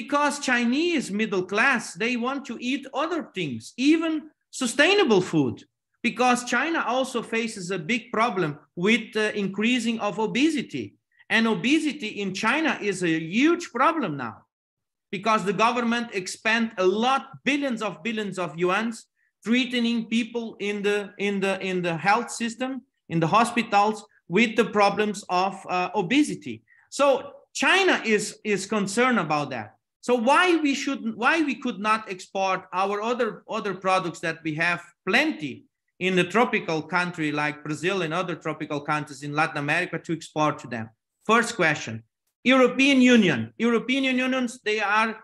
A: because Chinese middle class, they want to eat other things, even sustainable food, because China also faces a big problem with the increasing of obesity. And obesity in China is a huge problem now because the government expend a lot, billions of billions of yuans, treating people in the, in the, in the health system, in the hospitals with the problems of uh, obesity. So China is, is concerned about that. So why we should why we could not export our other other products that we have plenty in the tropical country like Brazil and other tropical countries in Latin America to export to them? First question. European Union. European Unions, they are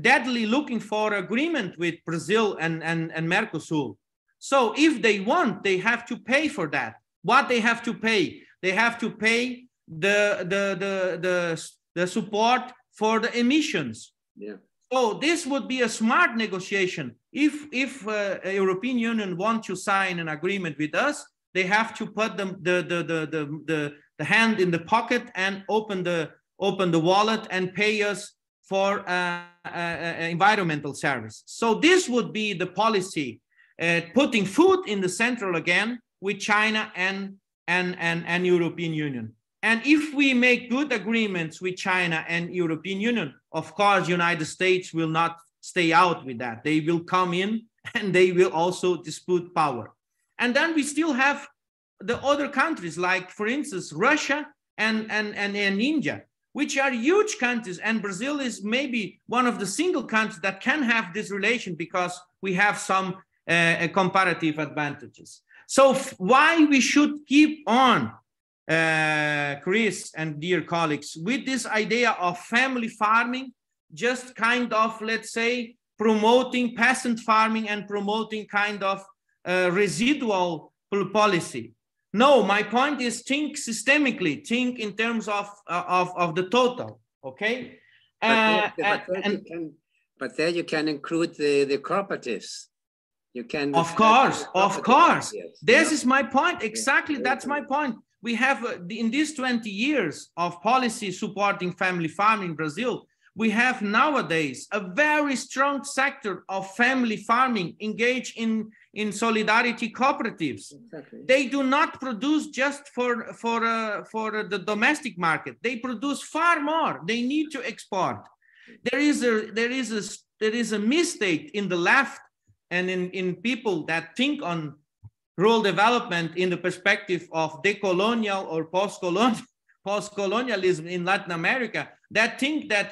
A: deadly looking for agreement with Brazil and, and, and Mercosur. So if they want, they have to pay for that. What they have to pay? They have to pay the, the, the, the, the support for the emissions.
E: Yeah.
A: So this would be a smart negotiation. If if uh, European Union want to sign an agreement with us, they have to put them the the the the the, the hand in the pocket and open the open the wallet and pay us for uh, uh, uh environmental service. So this would be the policy, uh, putting food in the central again with China and and and, and European Union. And if we make good agreements with China and European Union, of course, United States will not stay out with that. They will come in and they will also dispute power. And then we still have the other countries, like, for instance, Russia and, and, and, and India, which are huge countries. And Brazil is maybe one of the single countries that can have this relation because we have some uh, comparative advantages. So why we should keep on uh, Chris and dear colleagues, with this idea of family farming, just kind of, let's say, promoting peasant farming and promoting kind of uh, residual policy. No, my point is think systemically, think in terms of, uh, of, of the total, okay?
E: But there, but, there and, can, but there you can include the, the cooperatives. You can.
A: Of course, of course. Yes. This yeah. is my point. Exactly, yeah. that's my point we have uh, in these 20 years of policy supporting family farming in Brazil, we have nowadays a very strong sector of family farming engaged in, in solidarity cooperatives. Exactly. They do not produce just for, for, uh, for the domestic market. They produce far more. They need to export. There is a, there is a, there is a mistake in the left and in, in people that think on rural development in the perspective of decolonial or post-colonial post-colonialism in Latin America that think that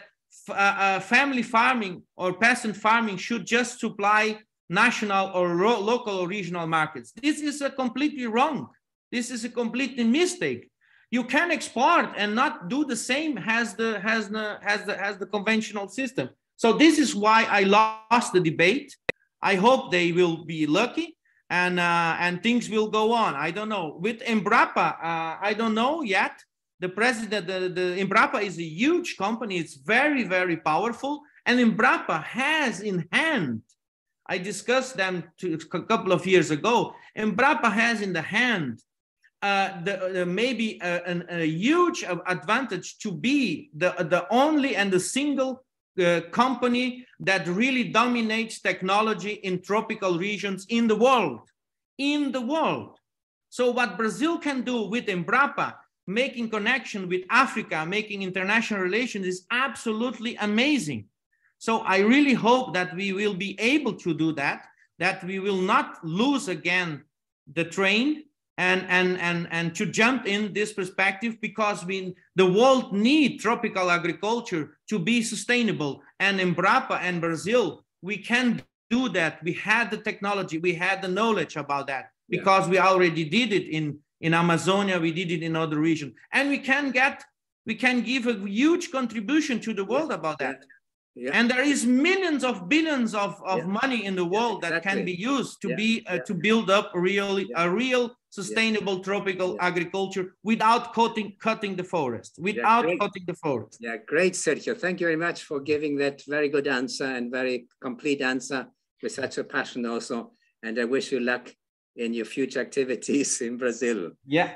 A: uh, uh, family farming or peasant farming should just supply national or local or regional markets. This is a completely wrong. This is a completely mistake. You can export and not do the same as the has the has the the conventional system. So this is why I lost the debate. I hope they will be lucky and uh, and things will go on. I don't know. With Embrapa, uh, I don't know yet. The president, the, the Embrapa is a huge company. It's very, very powerful. And Embrapa has in hand, I discussed them to, a couple of years ago. Embrapa has in the hand uh, the, the maybe a, a, huge advantage to be the, the only and the single uh, company that really dominates technology in tropical regions in the world, in the world. So what Brazil can do with Embrapa, making connection with Africa, making international relations is absolutely amazing. So I really hope that we will be able to do that, that we will not lose again the train and and and and to jump in this perspective because we the world need tropical agriculture to be sustainable and Embrapa and Brazil we can do that we had the technology we had the knowledge about that because yeah. we already did it in in Amazonia we did it in other regions and we can get we can give a huge contribution to the world about that yeah. And there is millions of billions of, of yeah. money in the world yeah, exactly. that can be used to be uh, to build up really a real sustainable tropical agriculture without cutting cutting the forest, without cutting the forest.
E: Yeah, great, Sergio. Thank you very much for giving that very good answer and very complete answer with such a passion also. And I wish you luck in your future activities in Brazil.
A: Yeah.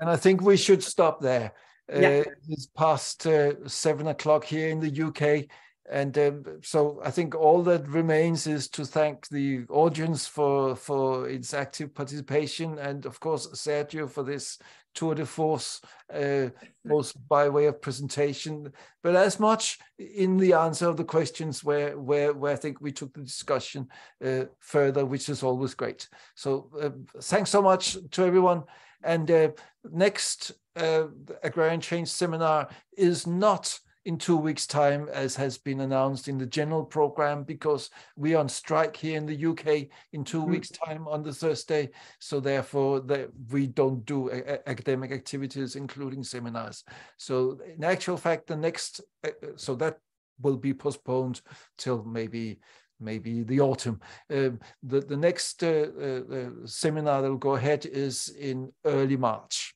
B: And I think we should stop there. Uh, it's past uh, seven o'clock here in the UK and um, so I think all that remains is to thank the audience for for its active participation, and of course Sergio for this tour de force, uh, both by way of presentation, but as much in the answer of the questions where where where I think we took the discussion uh, further, which is always great. So uh, thanks so much to everyone. And uh, next uh, agrarian change seminar is not in two weeks' time, as has been announced in the general program, because we're on strike here in the UK in 2 mm weeks' time on the Thursday. So therefore, that we don't do academic activities, including seminars. So in actual fact, the next, uh, so that will be postponed till maybe maybe the autumn. Um, the, the next uh, uh, uh seminar that will go ahead is in early March,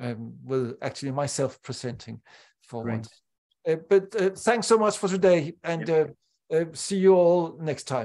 B: um, with actually myself presenting for right. once. Uh, but uh, thanks so much for today and uh, see you all next time.